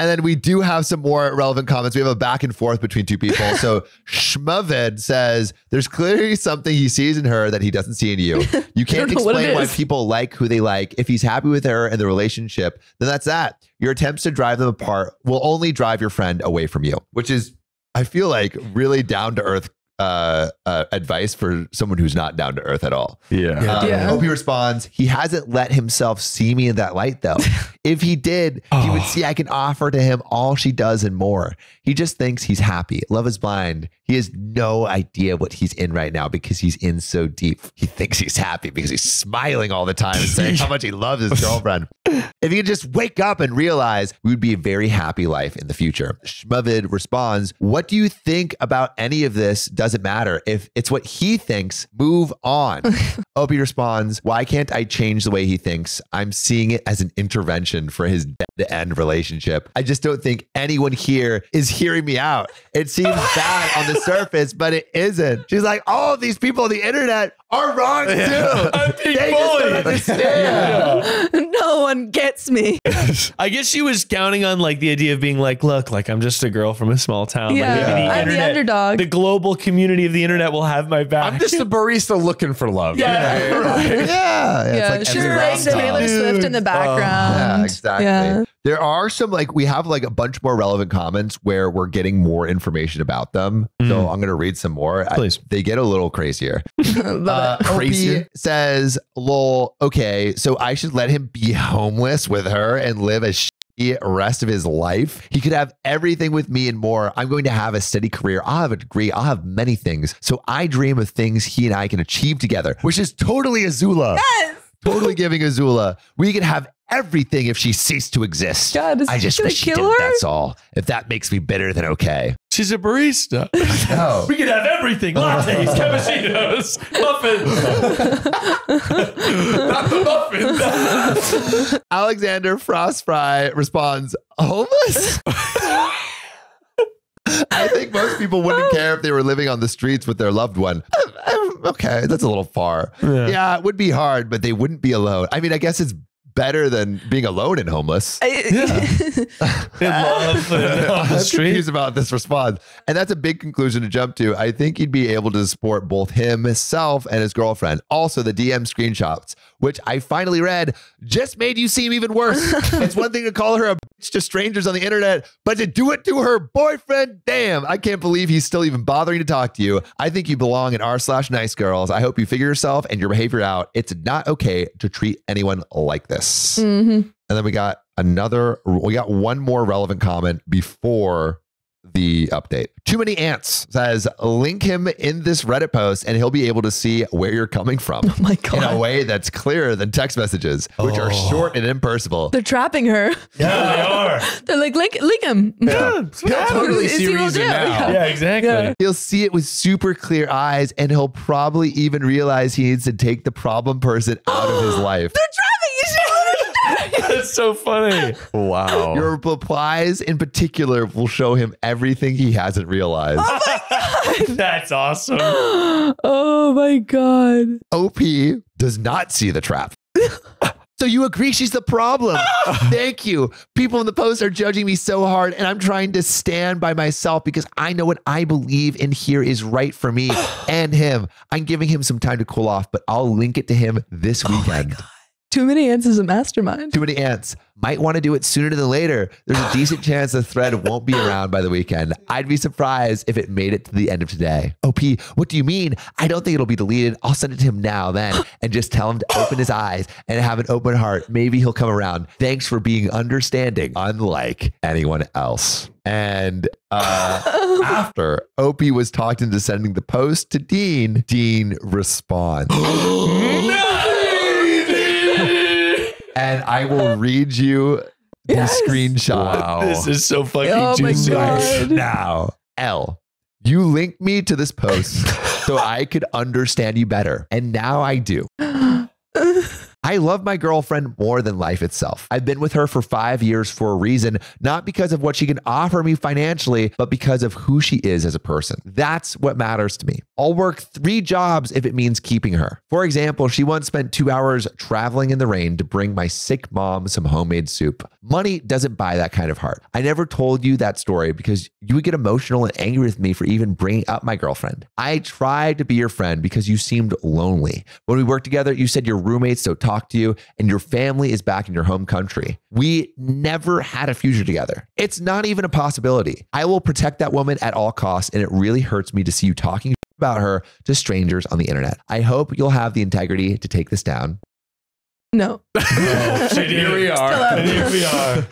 And then we do have some more relevant comments. We have a back and forth between two people. [laughs] So Schmovid says there's clearly something he sees in her that he doesn't see in you. [laughs] You can't don't know what it explain why people like who they like. If he's happy with her and the relationship, then that's that. Your attempts to drive them apart will only drive your friend away from you, which is, I feel like, really down to earth uh, uh, advice for someone who's not down to earth at all. yeah. Um, Yeah. OP responds, he hasn't let himself see me in that light though. [laughs] if he did, he would see I can offer to him all she does and more. He just thinks he's happy. Love is blind. He has no idea what he's in right now because he's in so deep. He thinks he's happy because he's smiling all the time and saying how much he loves his girlfriend. [laughs] if he could just wake up and realize we would be a very happy life in the future. Shmovid responds, What do you think about any of this? Does doesn't matter. If it's what he thinks, move on. [laughs] OP responds, Why can't I change the way he thinks? I'm seeing it as an intervention for his dead end relationship. I just don't think anyone here is hearing me out. It seems [laughs] bad on the surface, but it isn't. She's like, All of these people on the internet are wrong too. [laughs] I'm being They just don't bullied. understand. [laughs] no one gets me. I guess she was counting on like the idea of being like, look, like I'm just a girl from a small town. Yeah, like, maybe the I'm the underdog. the global community of the internet will have my back. I'm just a barista looking for love. Yeah, right. Yeah, yeah, yeah, it's she's every playing rom-com. Taylor Swift in the background. Oh. Yeah, exactly. Yeah. There are some like we have like a bunch more relevant comments where we're getting more information about them. So I'm gonna read some more. I- Please. they get a little crazier. [laughs] Love Uh, it. OP says, "Lol, okay, so I should let him be [laughs] homeless with her and live a shitty rest of his life. He could have everything with me and more. I'm going to have a steady career. I'll have a degree. I'll have many things. So I dream of things he and I can achieve together, which is totally Azula. Yes. Totally giving Azula. We can have everything if she ceased to exist. God, is I just gonna wish she kill didn't. her? That's all. If that makes me bitter, then okay. She's a barista. [laughs] No. we could have everything: lattes, [laughs] cappuccinos, muffins. [laughs] Not the muffins. Alexander Frostfry responds, homeless? I think most people wouldn't [laughs] care if they were living on the streets with their loved one. Um, okay, that's a little far. Yeah. Yeah. it would be hard, but they wouldn't be alone. I mean, I guess it's better than being alone and homeless. In [laughs] love [laughs] the I'm confused about this response. And that's a big conclusion to jump to. I think he'd be able to support both him, himself, and his girlfriend. Also, the DM screenshots, which I finally read, just made you seem even worse. [laughs] it's one thing to call her a bitch to strangers on the internet, but to do it to her boyfriend, damn, I can't believe he's still even bothering to talk to you. I think you belong in r slash nice girls. I hope you figure yourself and your behavior out. It's not okay to treat anyone like this. Mhm. And then we got another, we got one more relevant comment before the update. Too many ants says, link him in this Reddit post and he'll be able to see where you're coming from [laughs] Oh my in a way that's clearer than text messages, which are Oh. short and impersonal. They're trapping her. Yeah, they [laughs] are. They're like, link, link him. Yeah. [laughs] Yeah, totally it's see evil reason now. Yeah. Yeah, exactly. Yeah. He'll see it with super clear eyes and he'll probably even realize he needs to take the problem person out of his [gasps] life. They're trapping you. That's so funny. Wow. Your replies in particular will show him everything he hasn't realized. Oh That's awesome. oh my god. OP does not see the trap. So you agree she's the problem? [laughs] Thank you. People in the post are judging me so hard, and I'm trying to stand by myself because I know what I believe in here is right for me [gasps] and him. I'm giving him some time to cool off, but I'll link it to him this oh weekend. Too many ants is a mastermind. Too many ants. Might want to do it sooner than later. There's a [gasps] decent chance the thread won't be around by the weekend. I'd be surprised if it made it to the end of today. OP, what do you mean? I don't think it'll be deleted. I'll send it to him now, then, [gasps] and just tell him to open his eyes and have an open heart. Maybe he'll come around. Thanks for being understanding, unlike anyone else. And uh, [laughs] after OP was talked into sending the post to Dean, Dean responds. [gasps] and I will read you the Yes. screenshot Wow. This is so fucking Oh my juicy. God. now. L, you linked me to this post so I could understand you better. And now I do. [gasps] [laughs] I love my girlfriend more than life itself. I've been with her for five years for a reason, not because of what she can offer me financially, but because of who she is as a person. That's what matters to me. I'll work three jobs if it means keeping her. For example, she once spent two hours traveling in the rain to bring my sick mom some homemade soup. Money doesn't buy that kind of heart. I never told you that story because you would get emotional and angry with me for even bringing up my girlfriend. I tried to be your friend because you seemed lonely. When we worked together, you said your roommates don't talk to you and your family is back in your home country. We never had a future together. It's not even a possibility. I will protect that woman at all costs, and it really hurts me to see you talking about her to strangers on the internet. I hope you'll have the integrity to take this down. No. [laughs] Oh, here we are. Here we are.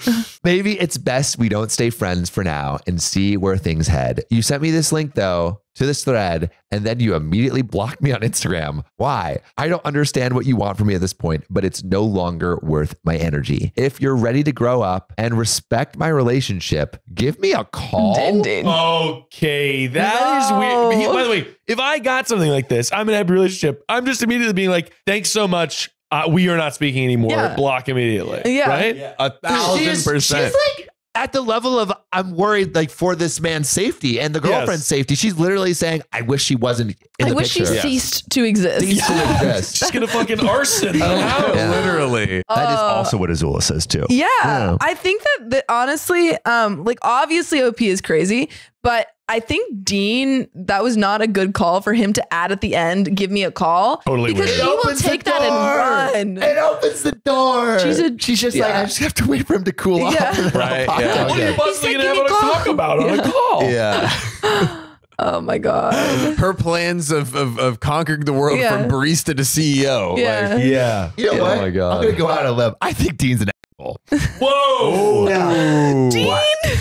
Maybe it's best we don't stay friends for now and see where things head. You sent me this link though to this thread and then you immediately blocked me on Instagram. Why? I don't understand what you want from me at this point, but it's no longer worth my energy. If you're ready to grow up and respect my relationship, give me a call. Din, din. Okay, that is No. weird. By the way, if I got something like this, I'm in a happy relationship. I'm just immediately being like, "Thanks so much. Uh, we are not speaking anymore." Yeah. Block immediately. Yeah. Right? Yeah. A thousand She's- percent. She's like at the level of I'm worried like for this man's safety and the girlfriend's Yes. safety. She's literally saying, I wish she wasn't in I the wish picture. she ceased to exist. Ceased to [laughs] exist. Just get a fucking arson. in [laughs] the house. Yeah. Literally. That is Uh, also what Azula says too. Yeah, Yeah. I think that, that honestly, um, like obviously OP is crazy, but I think Dean, that was not a good call for him to add at the end, give me a call. Totally because weird. she will take that and run. It opens the door. She's a- She's just like. I just have to wait for him to cool off. Yeah. and [laughs] Right, yeah. What are you again. possibly said, gonna have me to talk call." about on a call? Yeah. [laughs] Oh my god. [laughs] Her plans of, of, of conquering the world Yeah. from barista to CEO. Yeah. Like, Yeah. You know Oh what? my God. I'm gonna go out on a limb. I think Dean's an asshole. Whoa. Yeah. Dean?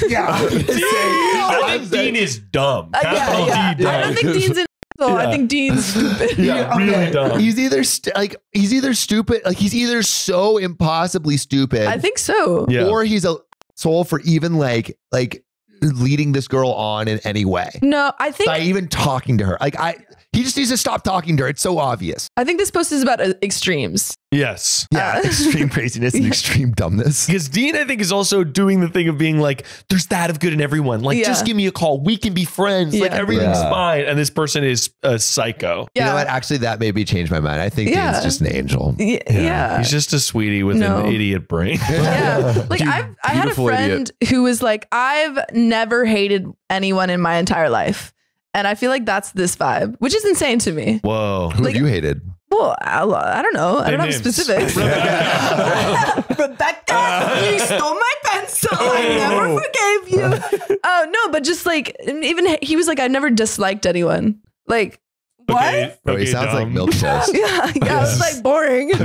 Yeah. I'm gonna say- I think Dean is dumb. Uh, yeah, yeah. D dumb. I don't think Dean's an asshole. I think Dean's [laughs] stupid. Yeah, Okay. really dumb. He's either st- like he's either stupid, like he's either so impossibly stupid, I think so. Yeah. or he's a soul for even like like leading this girl on in any way No, I think by even talking to her. Like I, he just needs to stop talking to her. It's so obvious. I think this post is about uh, extremes. Yes. Yeah, [laughs] extreme [laughs] craziness and extreme dumbness. Because Dean, I think, is also doing the thing of being like, there's that of good in everyone. Like, Yeah. just give me a call. We can be friends. Like, everything's Yeah. fine. And this person is a psycho. You know Yeah. what? Actually, that made me change my mind. I think Yeah. Dean's just an angel. Y- Yeah. He's just a sweetie with No. an idiot brain. [laughs] yeah. Like You I've I had a beautiful friend who was like, I've never hated anyone in my entire life. And I feel like that's this vibe, which is insane to me. Whoa. Who Like- have you hated? Well, I, I don't know. I don't have names. specifics. [laughs] Rebecca, you stole my pencil. I oh. never forgave you. [laughs] Oh no, but just like even he was like, I never disliked anyone. Like what? Okay, Bro, he okay, sounds like dumb. milk [laughs] toast. Yeah, yeah, it's like boring. [laughs] yeah,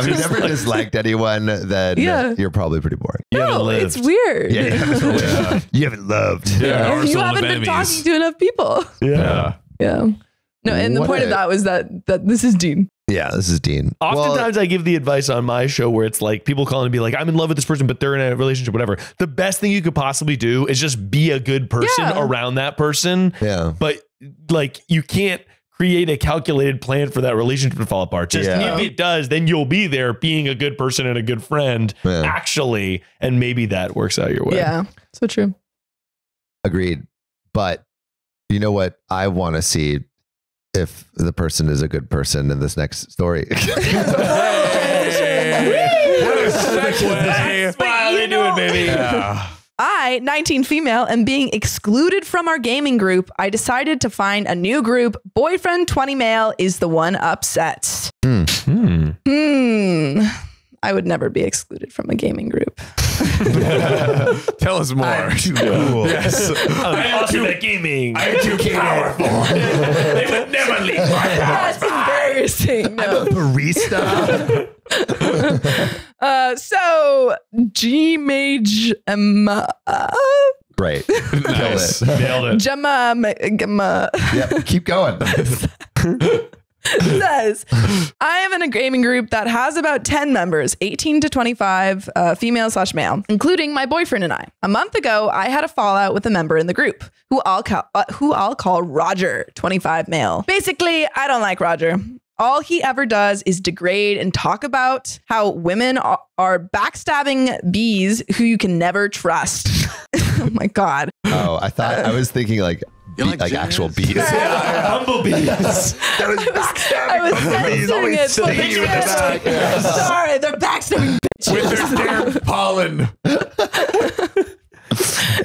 if you've never disliked anyone, then Yeah. you're probably pretty boring. You haven't no, lived. it's weird. Yeah, you haven't, [laughs] you haven't loved. Yeah. you haven't been enemies. talking to enough people. Yeah. Yeah. No, and the What point a- of that was that that this is Dean. Yeah, this is Dean. Well, Oftentimes, I give the advice on my show where it's like people call and be like, I'm in love with this person, but they're in a relationship, whatever. The best thing you could possibly do is just be a good person Yeah. around that person. yeah. But like, you can't create a calculated plan for that relationship to fall apart. Just Yeah. if it does, then you'll be there being a good person and a good friend, Yeah. actually. And maybe that works out your way. Yeah. So true. Agreed. But you know what? I want to see if the person is a good person in this next story. [laughs] [laughs] What a segue. Smile you into it, baby. [laughs] Yeah. I, 19 female, am being excluded from our gaming group. I decided to find a new group. Boyfriend 20 male is the one upset. Hmm. Hmm. I would never be excluded from a gaming group. [laughs] Tell us more. I'm too cool. yes. [laughs] I'm awesome at gaming. I'm too powerful. [laughs] they would never leave my That's embarrassing. I'm No. a barista. [laughs] Uh, so G Mage Emma Great. [laughs] Nice. Killed it. Nailed it. Gemma Gemma Yep. Keep going. [laughs] says, I am in a gaming group that has about 10 members, 18 to 25, uh, female slash male, including my boyfriend and I. A month ago, I had a fallout with a member in the group who I'll call, uh, who I'll call Roger, 25 male. Basically, I don't like Roger. All he ever does is degrade and talk about how women are, are backstabbing bees who you can never trust. [laughs] oh my God. Oh, I thought I was thinking like You bee- like like, actual bees. [laughs] Bumblebees. That was [laughs] I was censoring it. so sitting you in the back. Yeah. Sorry, they're backstabbing bitches. With their damn pollen.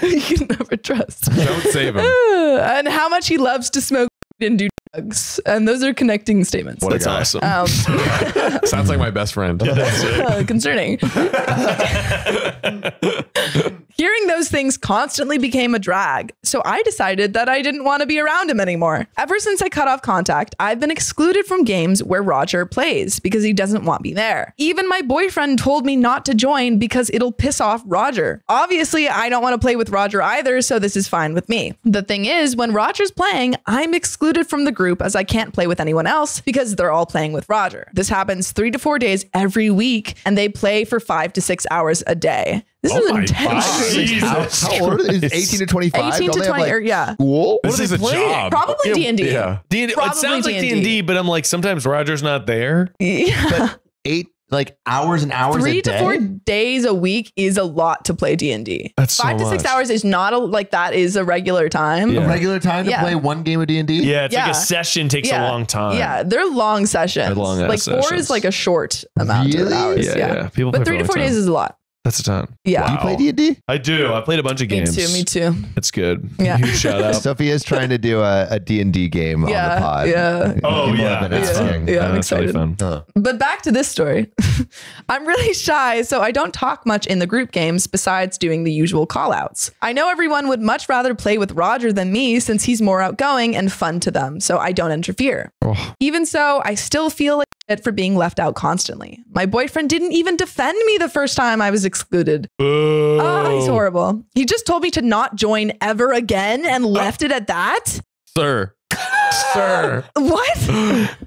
you can never trust. Don't save him. and how much he loves to smoke didn't do drugs. And those are connecting statements. What That's awesome. Um, [laughs] [laughs] Sounds like my best friend. [laughs] uh, concerning. Hearing those things constantly became a drag, so I decided that I didn't want to be around him anymore. Ever since I cut off contact, I've been excluded from games where Roger plays because he doesn't want me there. Even my boyfriend told me not to join because it'll piss off Roger. Obviously, I don't want to play with Roger either, so this is fine with me. The thing is, when Roger's playing, I'm excluded from the group as I can't play with anyone else because they're all playing with Roger. This happens three to four days every week, and they play for five to six hours a day. This Oh is intense. How, how old are they? Is 18 to 25? 18 Don't to 20, like, or yeah. School? This is a job. Probably D&D. Yeah. D&D, it sounds like D&D. D&D, but I'm like, sometimes Roger's not there. Yeah. Eight like hours and hours Three a to day? four days a week is a lot to play D&D. That's so Five to six much. hours is not a, like that is a regular time. Yeah. A regular time to Yeah. play one game of D&D? Yeah, it's like Yeah. a session takes Yeah. a long time. Yeah, they're long sessions. They're long ass like four sessions. is like a short amount of hours. Yeah, Yeah, yeah. People But play three a to four long days is a lot. That's a ton. Yeah. Do you play D&D? I do. I played a bunch of Me games. too, me too. It's good. Yeah. Huge shout out. [laughs] Sophia's trying to do a, a D&D game on the pod. yeah. Oh, People yeah. have been Yeah. asking. Yeah. I'm That's really excited. fun. Huh. But back to this story. [laughs] I'm really shy, so I don't talk much in the group games besides doing the usual call outs. I know everyone would much rather play with Roger than me since he's more outgoing and fun to them, so I don't interfere. Oh. Even so, I still feel like shit for being left out constantly. My boyfriend didn't even defend me the first time I was excluded. Oh, he's horrible. He just told me to not join ever again and uh, left it at that. Sir. Sir. [laughs] What?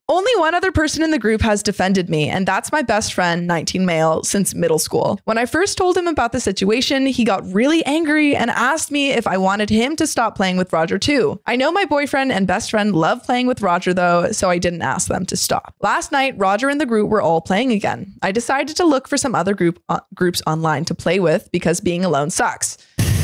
Only one other person in the group has defended me, and that's my best friend, 19 male, since middle school. When I first told him about the situation, he got really angry and asked me if I wanted him to stop playing with Roger too. I know my boyfriend and best friend love playing with Roger though, so I didn't ask them to stop. Last night, Roger and the group were all playing again. I decided to look for some other group uh, groups online to play with because being alone sucks.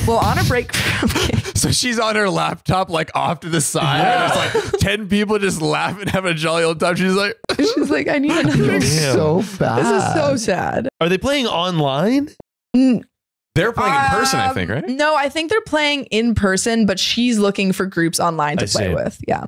Well, on a break [laughs] from So she's on her laptop, like off to the side. And there's like [laughs] 10 people just laughing, and having a jolly old time. She's like, [laughs] she's like, I need another. It's Damn. so bad. This is so sad. Are they playing online? they're playing in person, I think, Um, right? No, I think they're playing in person, but she's looking for groups online to I play see. with. Yeah.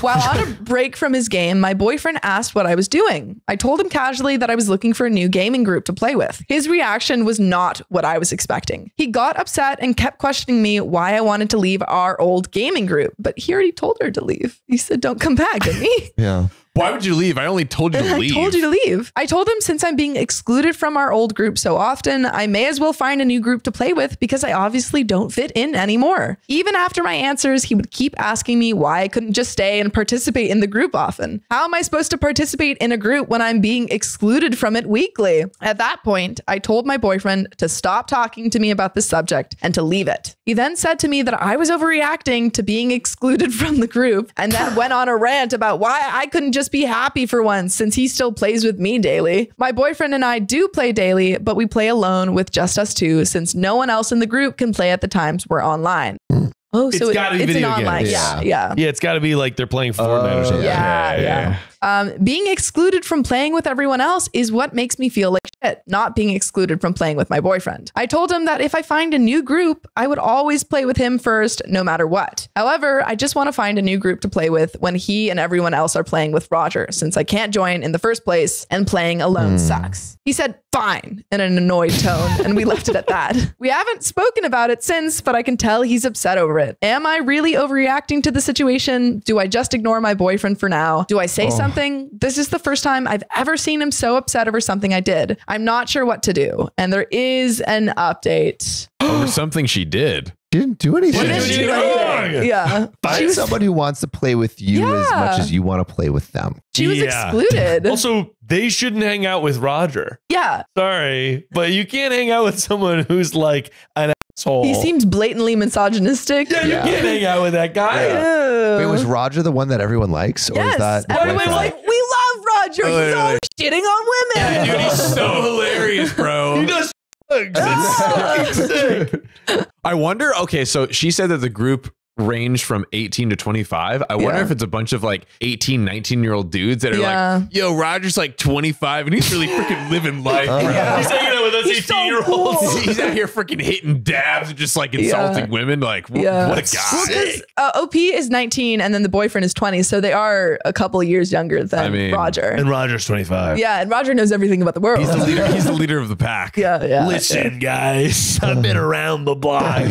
While on a [laughs] break from his game, my boyfriend asked what I was doing. I told him casually that I was looking for a new gaming group to play with. His reaction was not what I was expecting. He got upset and kept questioning me why I wanted to leave our old gaming group, but he already told her to leave. He said, Don't come back, didn't he? [laughs] Yeah. Why would you leave? I only told you to [laughs] I leave. told you to leave. I told him since I'm being excluded from our old group so often, I may as well find a new group to play with because I obviously don't fit in anymore. Even after my answers, he would keep asking me why I couldn't just stay and participate in the group often. How am I supposed to participate in a group when I'm being excluded from it weekly? At that point, I told my boyfriend to stop talking to me about this subject and to leave it. He then said to me that I was overreacting to being [laughs] excluded from the group and then went on a rant about why I couldn't just be happy for once since he still plays with me daily. My boyfriend and I do play daily, but we play alone with just us two since no one else in the group can play at the times we're online. Hmm. Oh, It's so it- gotta be it's an video online. games. Yeah, yeah. Yeah, it's got to be like they're playing Fortnite or Oh, something. Yeah, yeah. Um, being excluded from playing with everyone else is what makes me feel like shit, not being excluded from playing with my boyfriend. I told him that if I find a new group, I would always play with him first, no matter what. However, I just want to find a new group to play with when he and everyone else are playing with Roger, since I can't join in the first place and playing alone sucks. He said, fine, in an annoyed tone, and we left it at that. [laughs] We haven't spoken about it since, but I can tell he's upset over it. Am I really overreacting to the situation? Do I just ignore my boyfriend for now? Do I say something? This is the first time I've ever seen him so upset over something I did. I'm not sure what to do. And there is an update. [gasps] Over something she did. She didn't do anything. What did she do do wrong? Yeah. Find was, someone who wants to play with you as much as you want to play with them. she was Yeah. excluded. Also, they shouldn't hang out with Roger. yeah. Sorry, but you can't hang out with someone who's like an asshole. He seems blatantly misogynistic. Yeah, you Yeah. can't hang out with that guy. Ew. Wait, was Roger the one that everyone likes? Or Yes, is that the everyone's boyfriend? like, we love Roger. Oh, He's yeah, always shitting on women. Dude, he's so [laughs] hilarious, bro. He does drugs. [laughs] It's so ah. sick. I wonder. Okay, so she said that the group ranged from 18 to 25. I wonder Yeah. if it's a bunch of like 18, 19 year old dudes that are Yeah. like, yo, Roger's like 25 and he's really freaking living life. Bro." yeah. He's hanging out with with us He's so 18 year olds. cool. [laughs] He's out here freaking hitting dabs and just like insulting Yeah. women. Like, wh- Yeah. what a guy. sick. Uh, OP is 19 and then the boyfriend is 20. So they are a couple years younger than I mean- Roger. And Roger's 25. yeah. And Roger knows everything about the world. He's the leader. He's the [laughs] leader of the pack. yeah. Yeah. Listen, guys, [laughs] I've been around the block.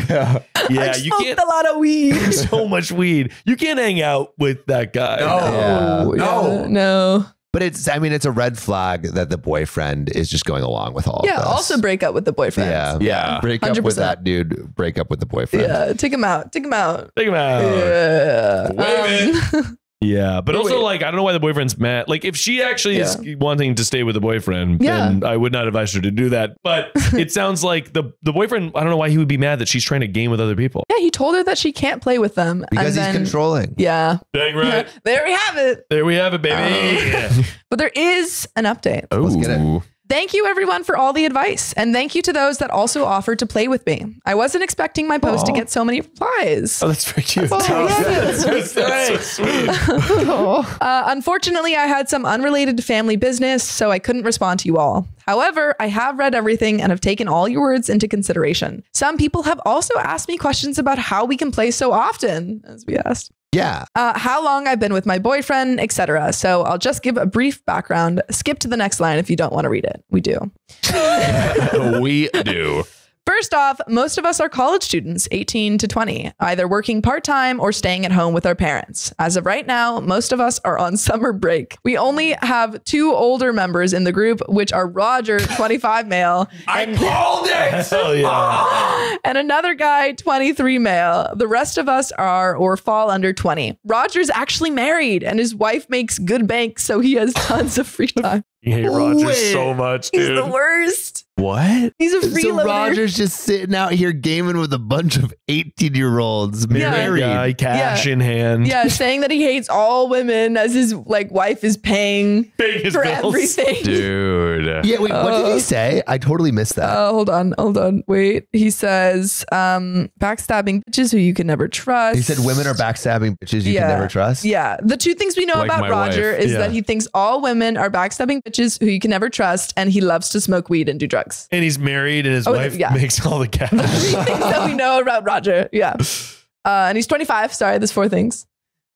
Yeah, I you smoked can't. a lot of weed. so much weed. You can't hang out with that guy. No. Oh, No. yeah, no. But it's, I mean, it's a red flag that the boyfriend is just going along with all Yeah. of this. Also break up with the boyfriend. yeah. Yeah. Break up with 100%. that dude. Break up with the boyfriend. Yeah. Take him out. Take him out. Take him out. Yeah. Women. [laughs] Yeah, but Wait, also wait. like I don't know why the boyfriend's mad. Like if she actually is wanting to stay with the boyfriend, then I would not advise her to do that. But [laughs] it sounds like the the boyfriend. I don't know why he would be mad that she's trying to game with other people. yeah. He told her that she can't play with them. Because and he's then- controlling. Yeah. Dang [laughs] right. There we have it. There we have it, baby. [laughs] But there is an update. Let's get it. Ooh. Thank you, everyone, for all the advice. And thank you to those that also offered to play with me. I wasn't expecting my post to get so many replies. oh, that's very cute. [laughs] Oh, [laughs] that's, that's, that's so sweet. [laughs] Uh, unfortunately, I had some unrelated family business, so I couldn't respond to you all. However, I have read everything and have taken all your words into consideration. Some people have also asked me questions about how we can play so often, as we asked. Yeah. uh, how long I've been with my boyfriend, etc. So I'll just give a brief background. Skip to the next line if you don't want to read it. We do. [laughs] we do. First off, most of us are college students, 18 to 20, either working part time or staying at home with our parents. As of right now, most of us are on [laughs] summer break. We only have two older members in the group, which are Roger, [laughs] 25 male, I [laughs] called it. Hell yeah. and another guy, 23 male. The rest of us are or fall under 20. Roger's actually married and his wife makes good bank, so he has tons of free time. You hate Roger Wait. so much, He's dude. the worst. What? He's a So. Roger's just sitting out here gaming with a bunch of 18 year olds Yeah. married. guy, cash Yeah. in hand. yeah, saying that he hates all women as his like wife is paying Paying his for bills. everything. Dude. Yeah, wait, what did Uh, he say? I totally missed that. Oh, hold on, hold on, wait. He says, um, backstabbing bitches who you can never trust. he said women are backstabbing bitches you Yeah. can never trust. Yeah, the two things we know Like about Roger wife. is Yeah. that he thinks all women are backstabbing bitches who you can never trust, and he loves to smoke weed and do drugs. And he's married, and his Oh, wife yeah. makes all the [laughs] cash. Three things that we know about Roger. Yeah, uh, and he's 25. Sorry, there's four things.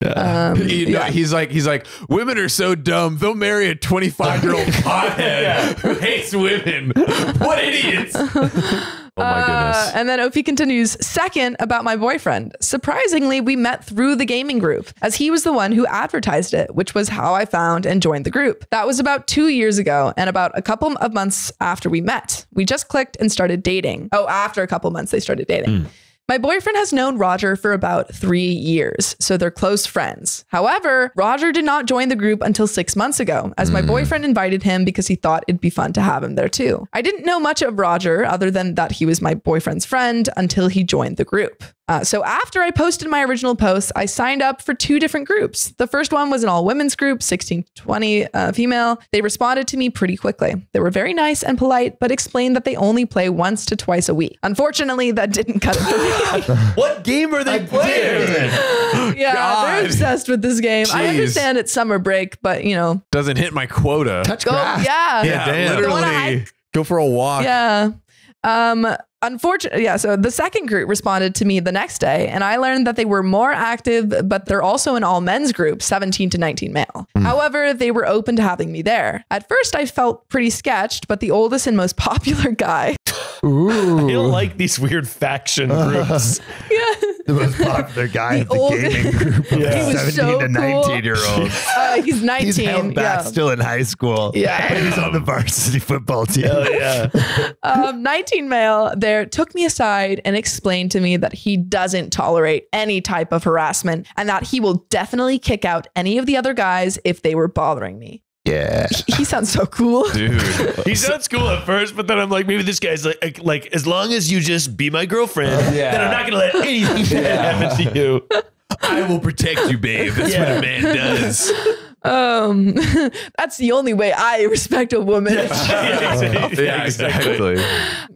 Um, You know, yeah. He's like, he's like, women are so dumb. They'll marry a 25 year old [laughs] pothead who hates women. What idiots! [laughs] Oh my Uh, goodness. and then OP continues, second about my boyfriend. Surprisingly, we met through the gaming group as he was the one who advertised it, which was how I found and joined the group. That was about two years ago and about a couple of months after we met. We just clicked and started dating. Oh, after a couple months, they started dating. My boyfriend has known Roger for about three years, so they're close friends. However, Roger did not join the group until six months ago, as my hmm. boyfriend invited him because he thought it'd be fun to have him there too. I didn't know much of Roger other than that he was my boyfriend's friend until he joined the group. Uh, so after I posted my original posts, I signed up for two different groups. The first one was an all women's group, 16 to 20 uh, female. They responded to me pretty quickly. They were very nice and polite, but explained that they only play once to twice a week. Unfortunately, that didn't cut it for [laughs] me. what game are they playing? yeah, God. they're obsessed with this game. I understand it's summer break, but you know, Doesn't hit my quota. Touch go grass. yeah, yeah, damn. Go on a literally. hike. Go for a walk. yeah. Um, unfortunately, yeah. So the second group responded to me the next day, and I learned that they were more active, but they're also an all men's group, 17 to 19 male. Hmm. However, they were open to having me there. At first, I felt pretty sketched, but the oldest and most [laughs] popular guy, Ooh. I don't like these weird faction groups. [laughs] yeah, the most popular guy The at the old- gaming group of Yeah. [laughs] He was 17 so to cool. 19 year olds. [laughs] uh, he's 19. He's held back yeah. still in high school. Yeah. But he's on the varsity football team. Hell yeah. um, 19 male there took me aside and explained to me that he doesn't tolerate any type of harassment and that he will definitely kick out any of the other guys if they were bothering me. Yeah. He, he sounds so cool. [laughs] Dude. He sounds cool at first, but then I'm like, maybe this guy's like, like, like, as long as you just be my girlfriend, Yeah. then I'm not gonna let anything bad [laughs] happen to you. I will protect you, babe. That's what a man does. Um, [laughs] that's the only way I respect a woman. yeah, exactly.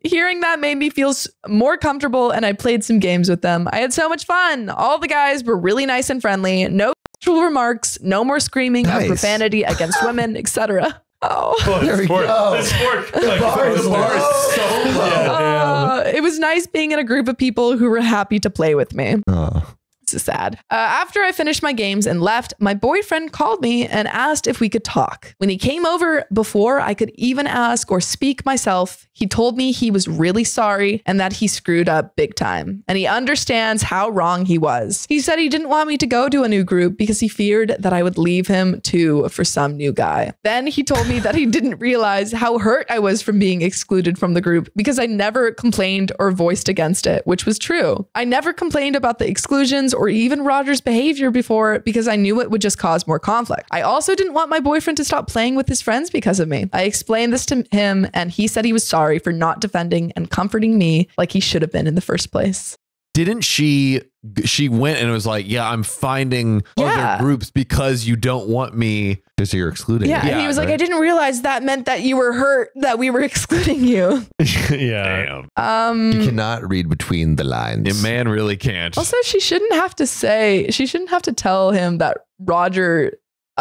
Hearing that made me feel more comfortable and I played some games with them. I had so much fun. All the guys were really nice and friendly. No sexual remarks, no more screaming Nice. of profanity against women, etc. Oh. Oh, There we go. This fork, like, bar is the bar low. so. Uh, it was nice being in a group of people who were happy to play with me. Oh. This is sad. Uh, after I finished my games and left, my boyfriend called me and asked if we could talk. When he came over, before I could even ask or speak myself, he told me he was really sorry and that he screwed up big time. And he understands how wrong he was. He said he didn't want me to go to a new group because he feared that I would leave him too for some new guy. Then he told me that he [laughs] didn't realize how hurt I was from being excluded from the group because I never complained or voiced against it, which was true. I never complained about the exclusions or even Roger's behavior before because I knew it would just cause more conflict. I also didn't want my boyfriend to stop playing with his friends because of me. I explained this to him and he said he was sorry for not defending and comforting me like he should have been in the first place. Didn't she? She went and was like, "Yeah, I'm finding Yeah. other groups because you don't want me." Because you're excluding. Yeah, me. and he was like. I didn't realize that meant that you were hurt that we were [laughs] excluding you. [laughs] yeah. Um You cannot read between the lines. A man really can't. Also, she shouldn't have to say, she shouldn't have to tell him that Roger,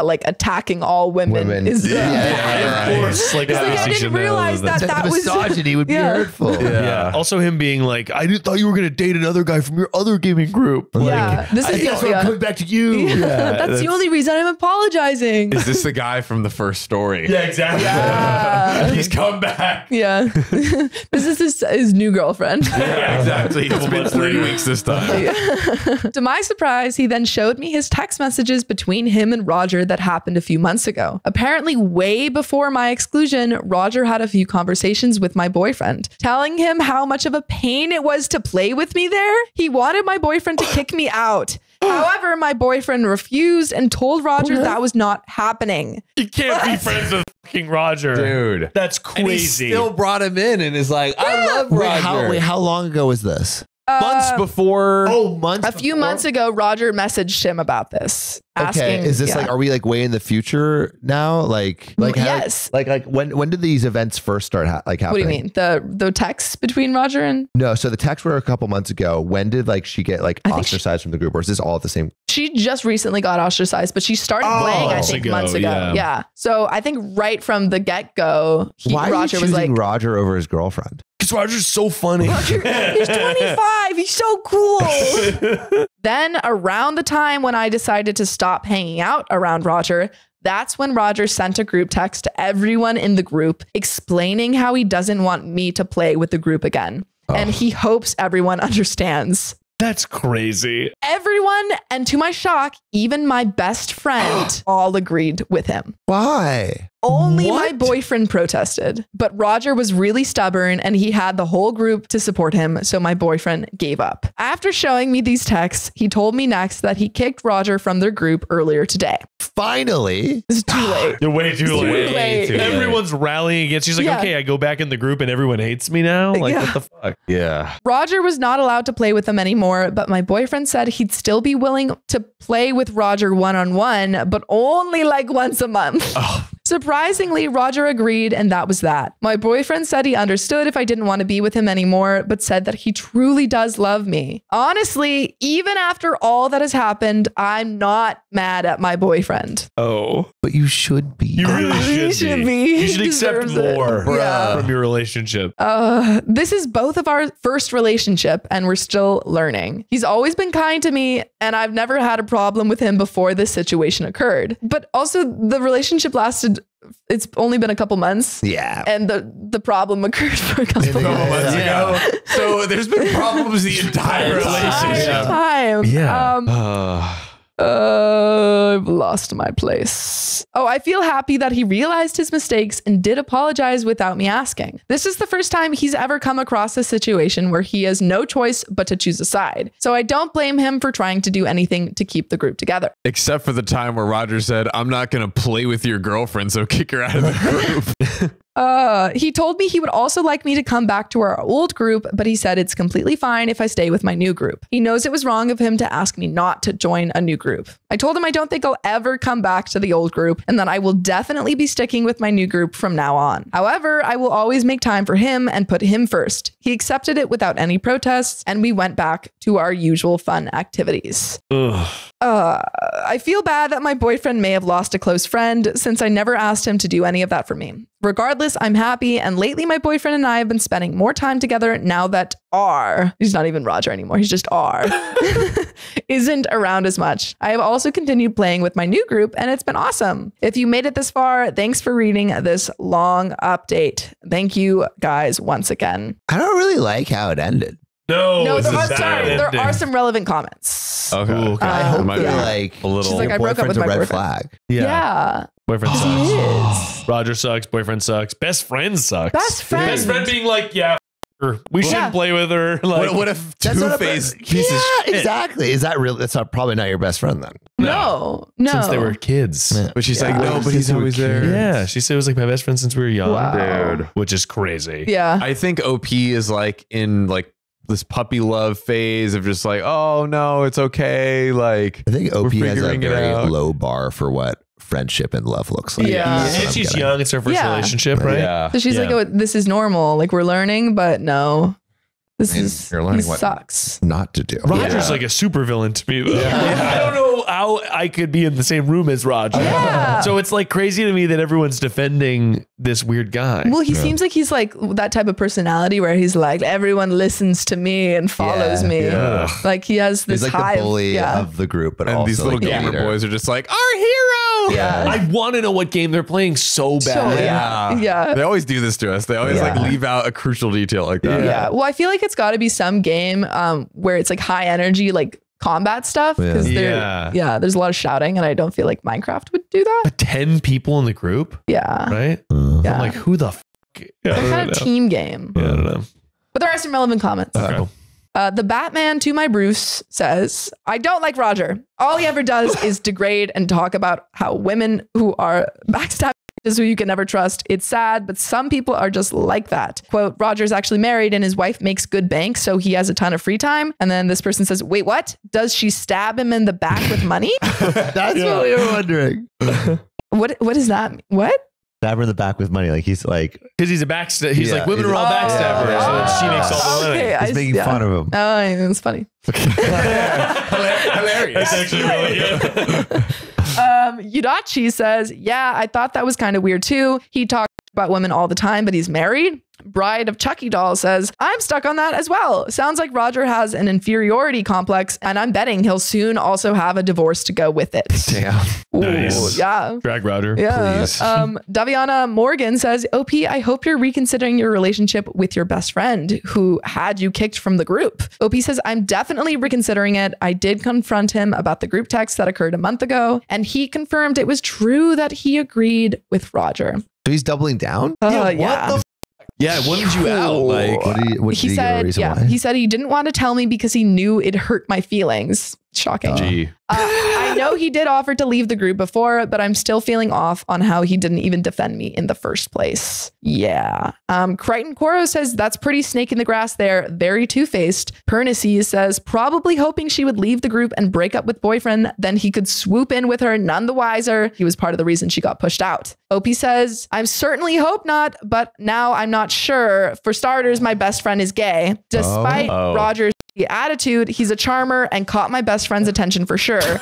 like attacking all women, Women. is. Yeah, uh, yeah, of course. Like, It's like, I obviously didn't should realize that The that was. misogyny would be Yeah. hurtful. Yeah. Yeah. Also, him being like, I didn't thought you were gonna date another guy from your other gaming group. Like, Yeah, this I is guess the, I'm coming back to you. Yeah, that's, that's- the only reason I'm apologizing. Is this the guy from the first story? Yeah, exactly. Yeah. [laughs] He's come back. Yeah, [laughs] this is his, his new girlfriend. Yeah, exactly. It's been three weeks this time. [laughs] to my surprise, he then showed me his text messages between him and Roger that happened a few months ago. Apparently, way before my exclusion, Roger had a few conversations with my boyfriend, telling him how much of a pain it was to play with me there. He wanted my boyfriend to kick me out. However, my boyfriend refused and told Roger that was not happening. You can't be friends with fucking Roger. Dude. That's And he crazy. still brought him in and is like, I love Roger. Wait, how, wait, how long ago was this? Months Uh, before. Oh, months. a few before? months ago, Roger messaged him about this. Asking, Okay, is this yeah. like? Are we like way in the future now? Like, like how- yes. Like, like when when did these events first start? Ha- like What do you mean? The the texts between Roger and No, so the texts were a couple months ago. When did like she get like I think she- ostracized from the group, or is this all at the same? she just recently got ostracized, but she started Oh, playing, I months think, ago, months ago. yeah. Yeah. So I think right from the get go, Why Roger was like, choosing Roger over his girlfriend? Because Roger's so funny. Roger, he's 25. He's so cool. [laughs] then around the time when I decided to stop hanging out around Roger, that's when Roger sent a group text to everyone in the group explaining how he doesn't want me to play with the group again. And he hopes everyone [laughs] understands. That's crazy. Everyone, and to my shock, even my best friend [gasps] all agreed with him. Why? Only What? my boyfriend protested, but Roger was really stubborn and he had the whole group to support him, so my boyfriend gave up. After showing me these texts, he told me next that he kicked Roger from their group earlier today. Finally, it's too [sighs] late. You're way too Too late. late. too late. Everyone's rallying against. She's like, Yeah. okay, I go back in the group and everyone hates me now. Like, Yeah. what the fuck? Yeah. Roger was not allowed to play with them anymore, but my boyfriend said he'd still be willing to play with Roger one on one, but only like once a month. Oh. Surprisingly, Roger agreed, and that was that. My boyfriend said he understood if I didn't want to be with him anymore, but said that he truly does love me. Honestly, even after all that has happened, I'm not mad at my boyfriend. Oh, but you should be. you really He should, should be. be. You He should accept more Yeah. from your relationship. Uh, this is both of our first relationship, and we're still learning. He's always been kind to me, and I've never had a problem with him before this situation occurred. But also, the relationship lasted. It's only been a couple months, yeah. and the the problem occurred for a couple Yeah. months. months Yeah. ago. So there's been problems the [laughs] entire relationship. Time. Yeah. Um, Uh, Uh, I've lost my place. Oh, I feel happy that he realized his mistakes and did apologize without me asking. This is the first time he's ever come across a situation where he has no choice but to choose a side. So I don't blame him for trying to do anything to keep the group together. except for the time where Roger said, I'm not going to play with your girlfriend, so kick her out of the group. [laughs] Uh, he told me he would also like me to come back to our old group, but he said it's completely fine if I stay with my new group. He knows it was wrong of him to ask me not to join a new group. I told him I don't think I'll ever come back to the old group and that I will definitely be sticking with my new group from now on. However, I will always make time for him and put him first. He accepted it without any protests, and we went back to our usual fun activities. Ugh. Uh, I feel bad that my boyfriend may have lost a close friend since I never asked him to do any of that for me. Regardless, I'm happy, and lately my boyfriend and I have been spending more time together now that R, he's not even Roger anymore, he's just R, [laughs] isn't around as much. I have also continued playing with my new group, and it's been awesome. If you made it this far, thanks for reading this long update. Thank you guys once again. I don't really like how it ended. No, no, it's there a are, sad sorry, there are some relevant comments. Okay. Ooh, okay. I Um, hope might they're yeah. like a little. She's like, I broke up with a my red boyfriend. flag. Yeah. Yeah. Boyfriend 'Cause sucks. he. Roger sucks. Boyfriend sucks. Best friend sucks. Best friend. Best friend being like, yeah, her. we shouldn't Yeah. play with her. [laughs] Like, what, what if That's Two not a- Face piece yeah, of shit? exactly. Is that real? That's not probably not your best friend then. No, no. Since they were kids. Yeah. But she's Yeah. like, no, but he's always there. Yeah, she said it was like my best friend since we were young, Wow. Dude. which is crazy. Yeah. I think OP is like in like this puppy love phase of just like, oh no, it's okay. Like, I think OP We're has a very low bar for what friendship and love looks like. Yeah. That's what And she's getting. young. It's her first Yeah. relationship, right? yeah. So she's Yeah. like, oh, this is normal. Like we're learning, but no, this And is you're learning he what- sucks. Not to do. Roger's Yeah. like a super villain to me. Though. Yeah. [laughs] I don't know how I could be in the same room as Roger. Yeah. So it's like crazy to me that everyone's defending this weird guy. Well, he seems like he's like that type of personality where he's like everyone listens to me and follows Yeah, me. yeah. Like he has this He's like high the bully yeah. of the group, but And also these little like gamer boys are just like, our hero. Yeah. I want to know what game they're playing so So, bad. yeah. Yeah. They always do this to us. They always Yeah. like leave out a crucial detail like that. yeah. Well, I feel like it's got to be some game um, where it's like high energy, like combat stuff. Because Yeah. yeah. Yeah. yeah, there's a lot of shouting, and I don't feel like Minecraft would do that. But 10 people in the group, Yeah. right? Uh, Yeah. I'm like, who the f? Yeah, I kind of know. team game. Yeah, I don't know. But there are some relevant comments. Okay. Uh, the Batman to my Bruce says, I don't like Roger. All he ever does [laughs] is degrade and talk about how women who are backstabbing is who you can never trust. It's sad, but some people are just like that. Quote, Roger's actually married and his wife makes good bank, so he has a ton of free time. And then this person says, Wait, what? Does she stab him in the back with money? [laughs] That's Yeah. what we were wondering. [laughs] what what does that mean? What? Stab her in the back with money. Like he's like Because he's a backstab. He's Yeah, like, women he's are all a- backstabbers. so then she makes all the oh, money. Okay, He's I- making yeah. fun of him. Oh, it's funny. [laughs] Hilarious. That's actually really good. Uh, Um, Yudachi says, Yeah, I thought that was kind of weird too. He talks about women all the time, but he's married. Bride of Chucky Doll says, I'm stuck on that as well. Sounds like Roger has an inferiority complex, and I'm betting he'll soon also have a divorce to go with it. [laughs] Damn. Ooh, Nice. Yeah. Drag Roger. Yeah. Please. Um, Daviana Morgan says, OP, I hope you're reconsidering your relationship with your best friend who had you kicked from the group. OP says, I'm definitely reconsidering it. I did confront him about the group text that occurred a month ago, and he confirmed it was true that he agreed with Roger. So he's doubling down. Uh, yeah. Yeah, what did you out? Like, What did he? What did he he, said, reason yeah, why? he said he didn't want to tell me because he knew it hurt my feelings. Shocking. Uh, I know he did offer to leave the group before, but I'm still feeling off on how he didn't even defend me in the first place. Yeah. Um, Crichton Coro says that's pretty snake in the grass there. Very two faced. Pernices says probably hoping she would leave the group and break up with boyfriend, then he could swoop in with her none the wiser. He was part of the reason she got pushed out. OP says, I certainly hope not, but now I'm not sure. For starters, my best friend is gay. Despite Oh. Roger's attitude, he's a charmer and caught my best friend's attention for sure. [laughs]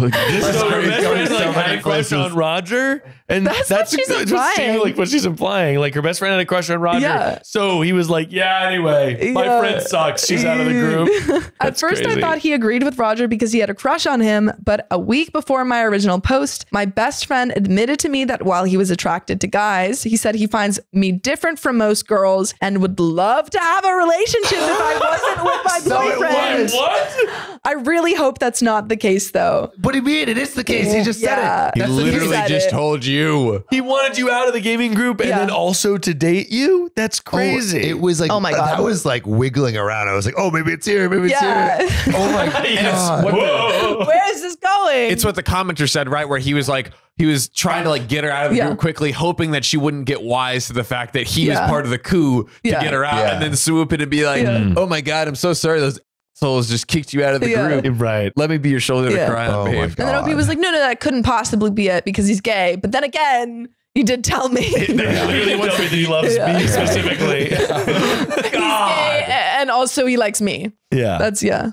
So her best friend like had a crush on Roger, and That's that's, what she's it just seemed implying. like what she's implying. Like her best friend had a crush on Roger, Yeah. so he was like, "Yeah, anyway, my Yeah. friend sucks. She's out of the group." [laughs] At first, crazy. I thought he agreed with Roger because he had a crush on him, but a week before my original post, my best friend admitted to me that while he was attracted to guys, he said he finds me different from most girls and would love to have a relationship if I wasn't with my [laughs] So it boyfriend. was. What? I really hope that's not the case, though. What do you mean? It is the case. He just Yeah. said He it. That's he literally said just it. told you. He wanted you out of the gaming group and Yeah. then also to date you? That's crazy. Oh, it was like Oh my God. That was like wiggling around. I was like, oh, maybe it's here. Maybe it's Yeah. here. [laughs] Oh my [laughs] Yes. god. What the- Where is this going? It's what the commenter said, right? Where he was like, he was trying to like get her out of the Yeah. group quickly, hoping that she wouldn't get wise to the fact that he Yeah. was part of the coup to Yeah. get her out, Yeah. and then swoop in and be like, Yeah. "Oh my god, I'm so sorry, those assholes just kicked you out of the Yeah. group. right. Let me be your shoulder Yeah. to cry Oh on, my babe." and then OP God. was like, no, no, that couldn't possibly be it because he's gay. But then again, he did tell me. [laughs] He clearly wants me that he loves Yeah. me specifically. [laughs] He's gay, and also he likes me. Yeah. That's yeah.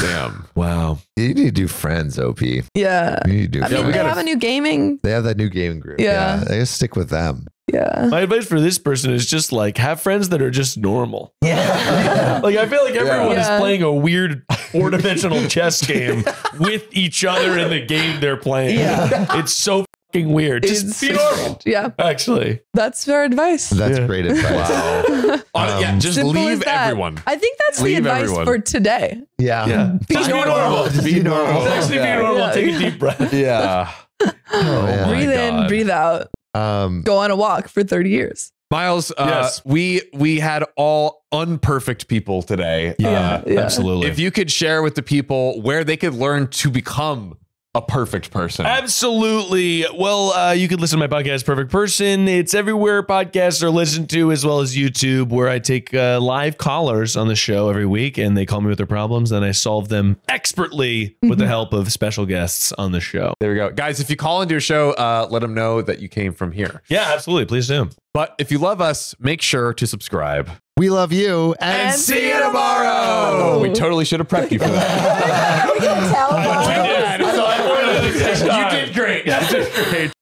Damn. Wow. You need to do friends, OP. You Yeah. need to do I friends. mean, we they gotta- have a new gaming. they have that new gaming group. Yeah. I just stick with them. Yeah. My advice for this person is just like have friends that are just normal. Yeah. [laughs] like I feel like everyone Yeah. is playing a weird four dimensional chess game with each other in the game they're playing. Yeah. It's so fucking weird. Just It's- be normal. Yeah. Actually. That's our advice. That's Yeah. great advice. [laughs] On- yeah, Um, just leave everyone. I think that's Leave the advice everyone. for today. Yeah. Yeah. Just be normal. Just be normal. Just actually be normal. Yeah. Take a deep breath. Yeah. [laughs] Oh, man. breathe in, breathe out. Um, Go on a walk for 30 years. Miles, uh, Yes. we we had all unperfect people today. Uh, Yeah. Absolutely. if you could share with the people where they could learn to become a perfect person. Absolutely. Well, uh, you can listen to my podcast, Perfect Person. It's everywhere podcasts are listened to, as well as YouTube, where I take uh, live callers on the show every week, and they call me with their problems, and I solve them expertly with the help of special guests on the show. There we go. Guys, if you call into a show, uh, let them know that you came from here. Yeah, absolutely. Please do. But if you love us, make sure to subscribe. we love you. And see you tomorrow. We totally should have prepped you for that. [laughs] we can tell. [laughs] you did great. You did great.